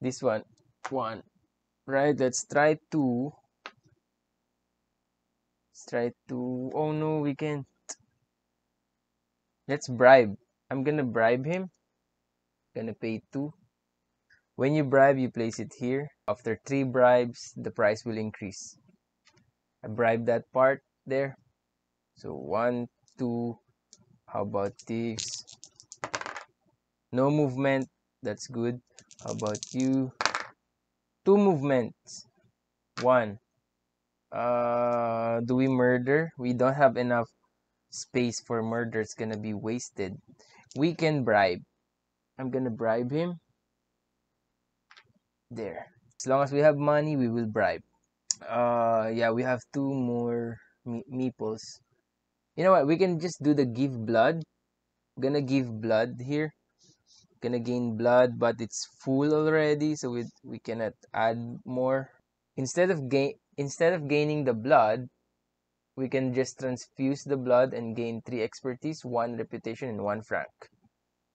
This one. One. Right, let's try two try to oh no we can't. Let's bribe. I'm gonna bribe him. Gonna pay two. When you bribe you place it here. After three bribes the price will increase. I bribe that part there. So one two. How about this? No movement. That's good. How about you? Two movements. One uh do we murder? We don't have enough space for murder. It's gonna be wasted. We can bribe. I'm gonna bribe him. There. As long as we have money we will bribe. Uh yeah we have two more me meeples. You know what? We can just do the give blood. Gonna give blood here. Gonna gain blood but it's full already so we, we cannot add more. Instead of gain instead of gaining the blood, we can just transfuse the blood and gain 3 expertise, 1 reputation, and 1 franc.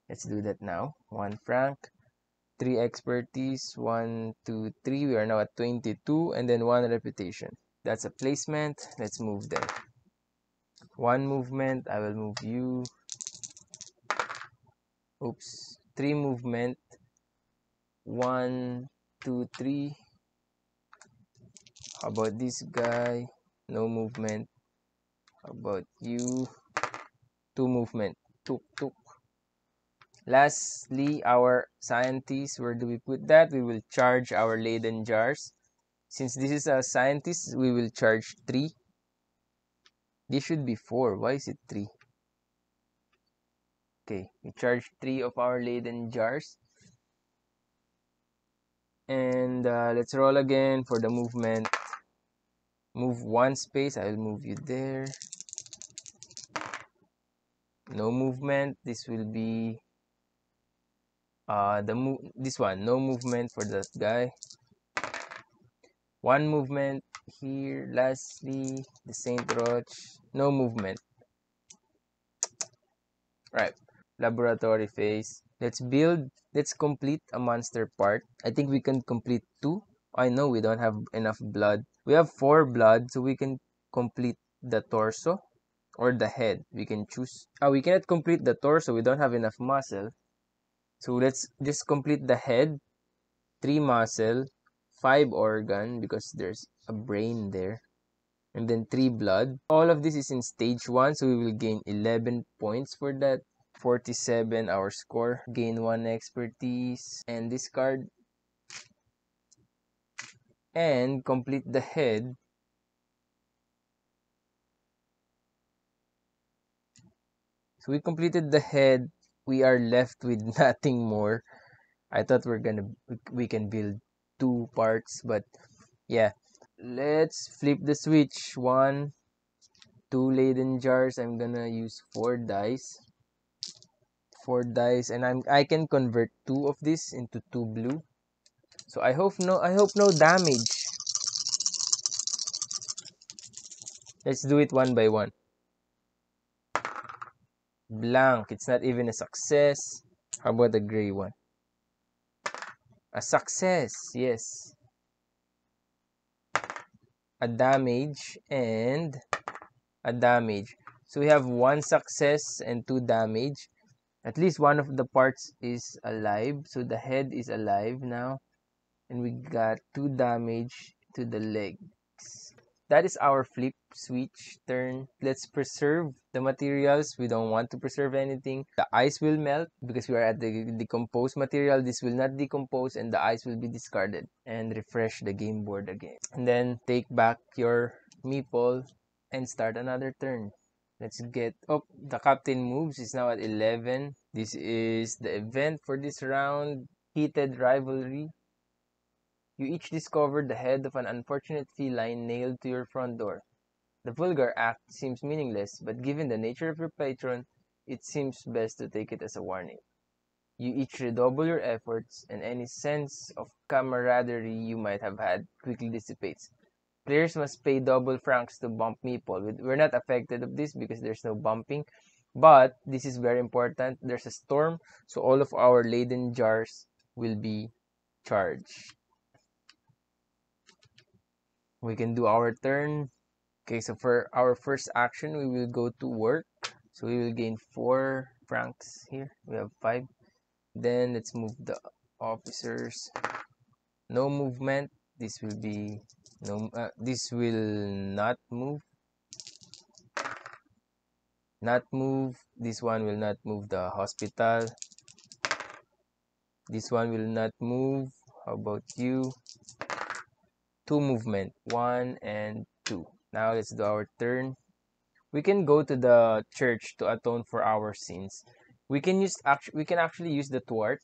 Let's do that now. 1 franc, 3 expertise, one, two, three. We are now at 22, and then 1 reputation. That's a placement. Let's move them. 1 movement. I will move you. Oops. 3 movement. 1, 2, 3 how about this guy no movement. How about you two movement. Tuk tuk. Lastly our scientists, where do we put that? We will charge our Leyden jars. Since this is a scientist we will charge three. This should be four. Why is it three? Okay we charge three of our Leyden jars. And uh, let's roll again for the movement move one space I will move you there no movement this will be uh the move this one no movement for that guy one movement here. Lastly, the Saint Roch. No movement. Right. Laboratory phase. Let's build. Let's complete a monster part. I think we can complete two. I know we don't have enough blood. We have four blood, so we can complete the torso or the head. We can choose. Oh, we cannot complete the torso. We don't have enough muscle. So let's just complete the head. Three muscle, five organ because there's a brain there. And then three blood. All of this is in stage one, so we will gain 11 points for that. 47 our score. Gain one expertise and discard. And complete the head So we completed the head. We are left with nothing more. I thought we're gonna we can build two parts, but yeah. Let's flip the switch. One, two Leyden jars. I'm gonna use four dice. Four dice, and I'm I can convert two of these into two blue. So I hope no I hope no damage. Let's do it one by one blank. It's not even a success. How about the gray one? A success, yes. A damage and a damage. So we have one success and two damage. At least one of the parts is alive. So the head is alive now. And we got two damage to the legs. That is our flip switch turn. Let's preserve the materials. We don't want to preserve anything. The ice will melt because we are at the decomposed material. This will not decompose and the ice will be discarded. And refresh the game board again. And then take back your meeple and start another turn. Let's get up. Oh, the captain moves. is now at 11. This is the event for this round. Heated rivalry. You each discovered the head of an unfortunate feline nailed to your front door. The vulgar act seems meaningless, but given the nature of your patron, it seems best to take it as a warning. You each redouble your efforts, and any sense of camaraderie you might have had quickly dissipates. Players must pay double francs to bump meeple. We're not affected of this because there's no bumping, but this is very important. There's a storm, so all of our Leyden jars will be charged. We can do our turn Okay, so for our first action, we will go to work. So we will gain 4 francs here. We have 5. Then let's move the officers. No movement. This will be no uh, this will not move. Not move. This one will not move the hospital. This one will not move. How about you? Two movement. One and two. Now let's do our turn. We can go to the church to atone for our sins. We can use we can actually use the thwart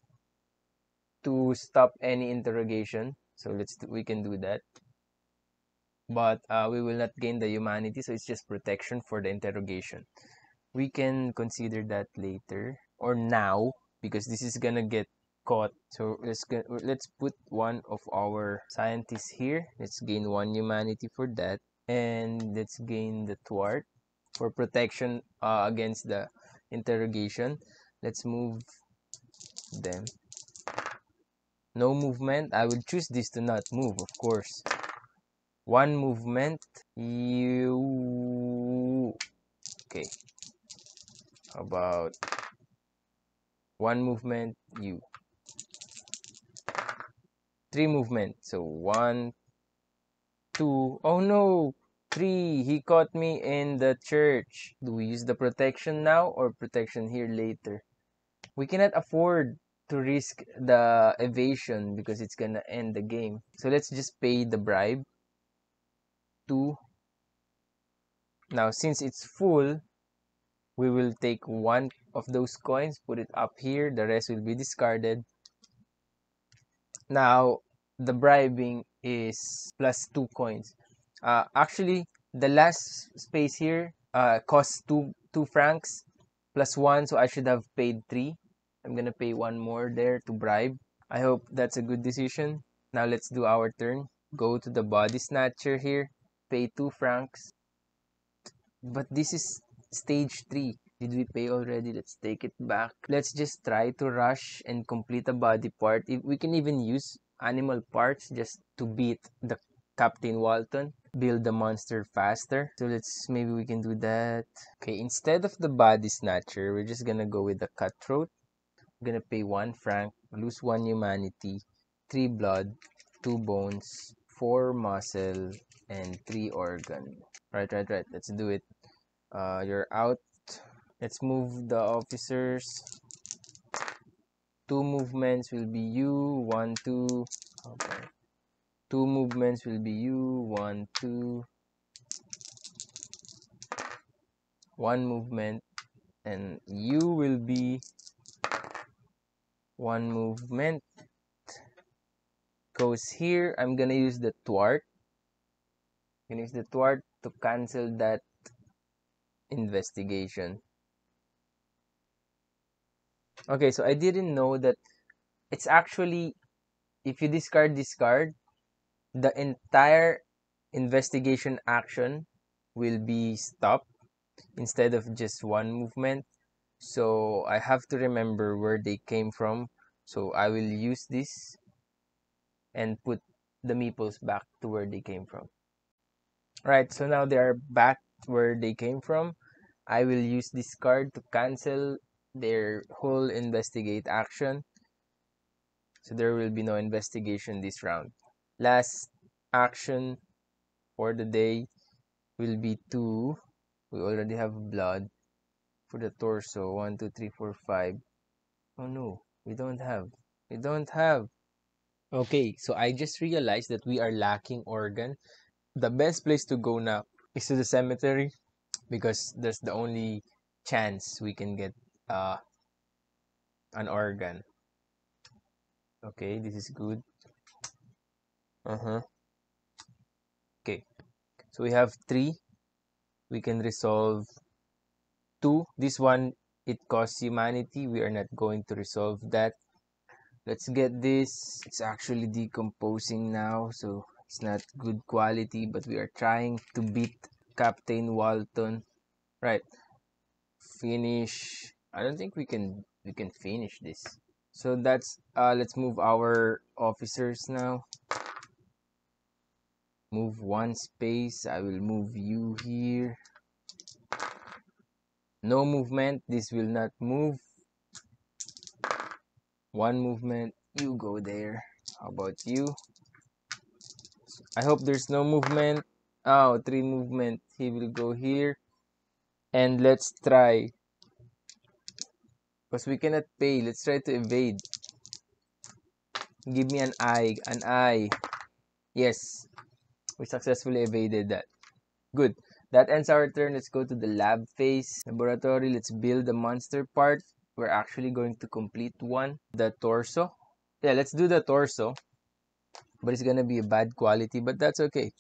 to stop any interrogation. So let's we can do that. But uh, we will not gain the humanity, so it's just protection for the interrogation. We can consider that later or now because this is gonna get caught. So let's get, let's put one of our scientists here. Let's gain one humanity for that. And let's gain the thwart for protection uh, against the interrogation. Let's move them. No movement. I will choose this to not move of course. One movement. You okay. About one movement? You three movement so one two oh no Three, he caught me in the church. Do we use the protection now or protection here later? We cannot afford to risk the evasion because it's gonna end the game. So let's just pay the bribe. Two. Now, since it's full, we will take one of those coins, put it up here. The rest will be discarded. Now, the bribing is plus two coins. Uh, actually, the last space here uh, costs two two francs plus one, so I should have paid three. I'm gonna pay one more there to bribe. I hope that's a good decision. Now let's do our turn. go to the body snatcher here, pay 2 francs. But this is stage 3. Did we pay already? Let's take it back. Let's just try to rush and complete a body part. If we can even use animal parts just to beat the Captain Walton. Build the monster faster. So let's maybe we can do that. Okay, instead of the body snatcher, we're just gonna go with the cutthroat. Gonna pay one franc, lose one humanity, three blood, two bones, four muscle, and three organ. Right, right, right. Let's do it. Uh, you're out. Let's move the officers. Two movements will be you. One, two. Okay. Two movements will be you. One, two. One movement. And you will be one movement goes here I'm gonna use the thwart I'm gonna use the thwart to cancel that investigation okay so I didn't know that it's actually if you discard this card the entire investigation action will be stopped instead of just one movement. So I have to remember where they came from. So I will use this and put the meeples back to where they came from. Right so now they are back where they came from. I will use this card to cancel their whole investigate action. So there will be no investigation this round. Last action for the day will be two. We already have blood for the torso. One two three four five. Oh no. We don't have. We don't have. Okay. So i just realized that we are lacking organ. The best place to go now is to the cemetery because that's the only chance we can get uh an organ. Okay this is good. Uh-huh. Okay so we have three. We can resolve two. This one it costs humanity. We are not going to resolve that. Let's get this. It's actually decomposing now so it's not good quality but we are trying to beat captain walton. Right. Finish i don't think we can we can finish this. So that's uh let's move our officers now. Move one space. I will move you here. No movement. This will not move. One movement. You go there. How about you? I hope there's no movement. Oh three movement. He will go here. And let's try because we cannot pay let's try to evade give me an eye an eye yes we successfully evaded that good that ends our turn. Let's go to the lab phase. Laboratory, let's build the monster part. We're actually going to complete one. The torso. Yeah, let's do the torso. But it's gonna be a bad quality, but that's okay.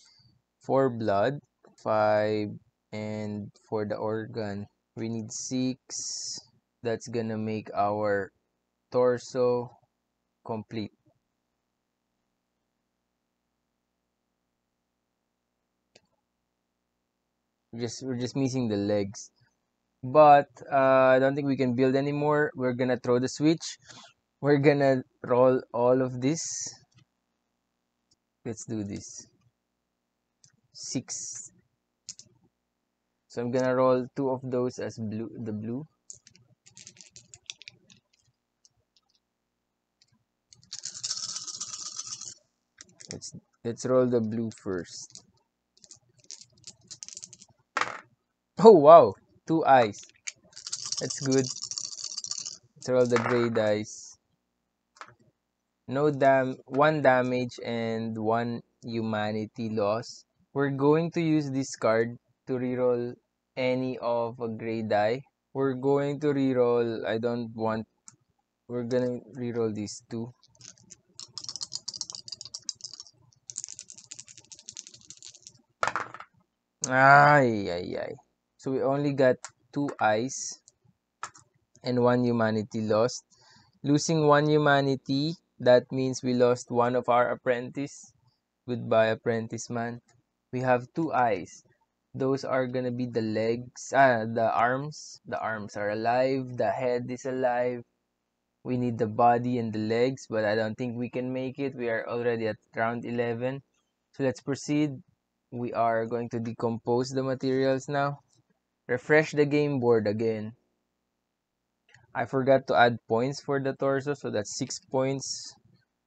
Four blood, five, and for the organ, we need six. That's gonna make our torso complete. we're just we're just missing the legs. But uh, I don't think we can build anymore we're gonna throw the switch. We're gonna roll all of this. Let's do this. Six. So I'm gonna roll two of those as blue the blue let's let's roll the blue first Oh wow, two eyes. That's good. Roll the gray dice. No dam one damage and one humanity loss. We're going to use this card to reroll any of a gray die. We're going to reroll I don't want we're gonna reroll these two. Ay ay ay. So we only got two eyes and one humanity lost. Losing one humanity, that means we lost one of our apprentice. Goodbye, apprentice man. We have two eyes. Those are gonna be the legs, ah, the arms. The arms are alive. The head is alive. We need the body and the legs, but I don't think we can make it. We are already at round 11. So let's proceed. We are going to decompose the materials now. Refresh the game board again. I forgot to add points for the torso, so that's 6 points.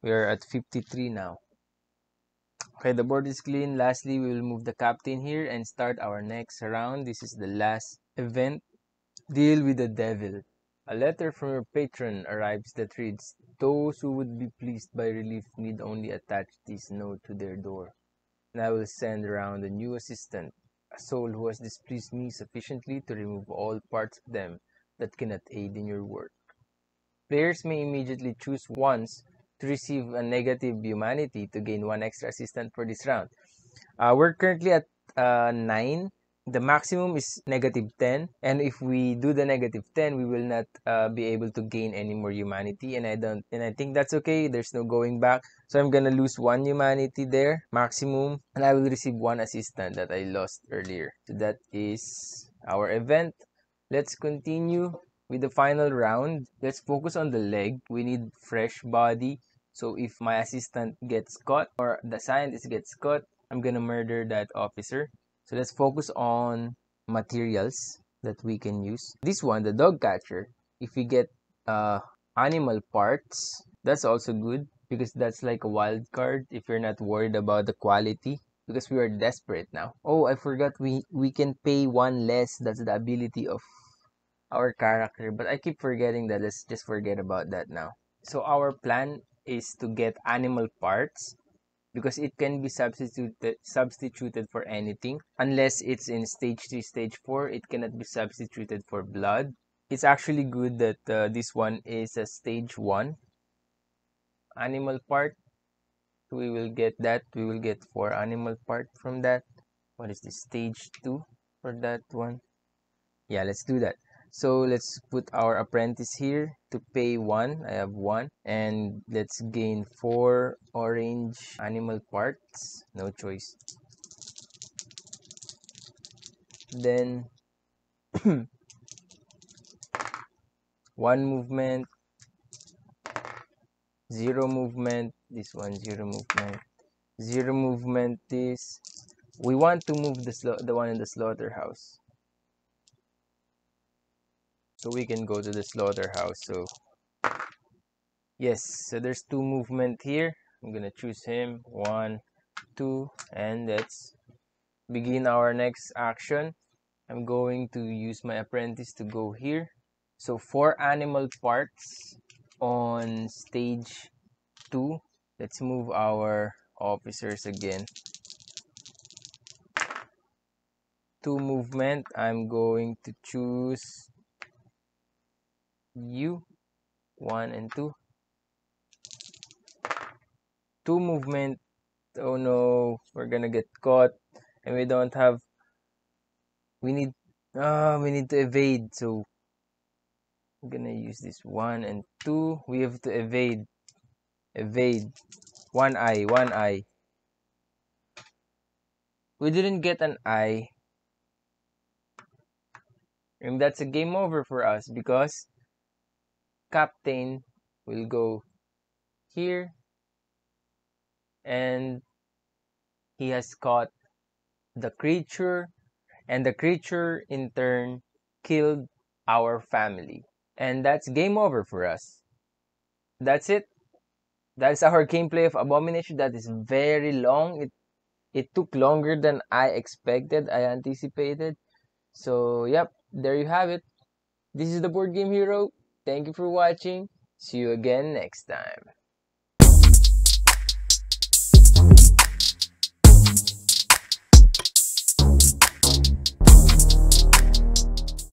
We are at 53 now. Okay, the board is clean. Lastly, we will move the captain here and start our next round. This is the last event. Deal with the devil. A letter from your patron arrives that reads, Those who would be pleased by relief need only attach this note to their door. And I will send around a new assistant, a soul who has displeased me sufficiently to remove all parts of them that cannot aid in your work. Players may immediately choose once to receive a negative humanity to gain one extra assistant for this round. Uh, we're currently at uh, 9 the maximum is negative 10 and if we do the negative 10 we will not uh, be able to gain any more humanity and i don't and i think that's okay there's no going back. So i'm gonna lose one humanity there maximum and i will receive one assistant that i lost earlier. So that is our event. Let's continue with the final round. Let's focus on the leg. We need fresh body. So if my assistant gets caught or the scientist gets caught i'm gonna murder that officer so let's focus on materials that we can use. This one, the dog catcher, if we get uh, animal parts, that's also good because that's like a wild card if you're not worried about the quality because we are desperate now. Oh, I forgot we we can pay one less. That's the ability of our character, but I keep forgetting that. Let's just forget about that now. So our plan is to get animal parts because it can be substituted substituted for anything. Unless it's in stage 3 stage 4 it cannot be substituted for blood. It's actually good that uh, this one is a stage 1 animal part. We will get that. We will get four animal part from that. What is this? Stage 2 for that one? Yeah let's do that so let's put our apprentice here to pay one. I have one. And let's gain four orange animal parts. No choice. Then one movement, zero movement, this one zero movement, zero movement this. We want to move the, the one in the slaughterhouse so we can go to the slaughterhouse. So yes so there's two movement here. I'm gonna choose him. One two and let's begin our next action. I'm going to use my apprentice to go here. So four animal parts on stage two. Let's move our officers again. Two movement. I'm going to choose u 1 and 2 two movement. Oh no. We're gonna get caught. And we don't have we need ah uh, we need to evade. So I'm gonna use this one and two. We have to evade. Evade. One eye one eye. We didn't get an eye. And that's a game over for us because captain will go here. And he has caught the creature. And the creature in turn killed our family. And that's game over for us. That's it. That's our gameplay of abomination that is very long. It it took longer than i expected i anticipated. So yep there you have it. This is the board game hero Thank you for watching. See you again next time.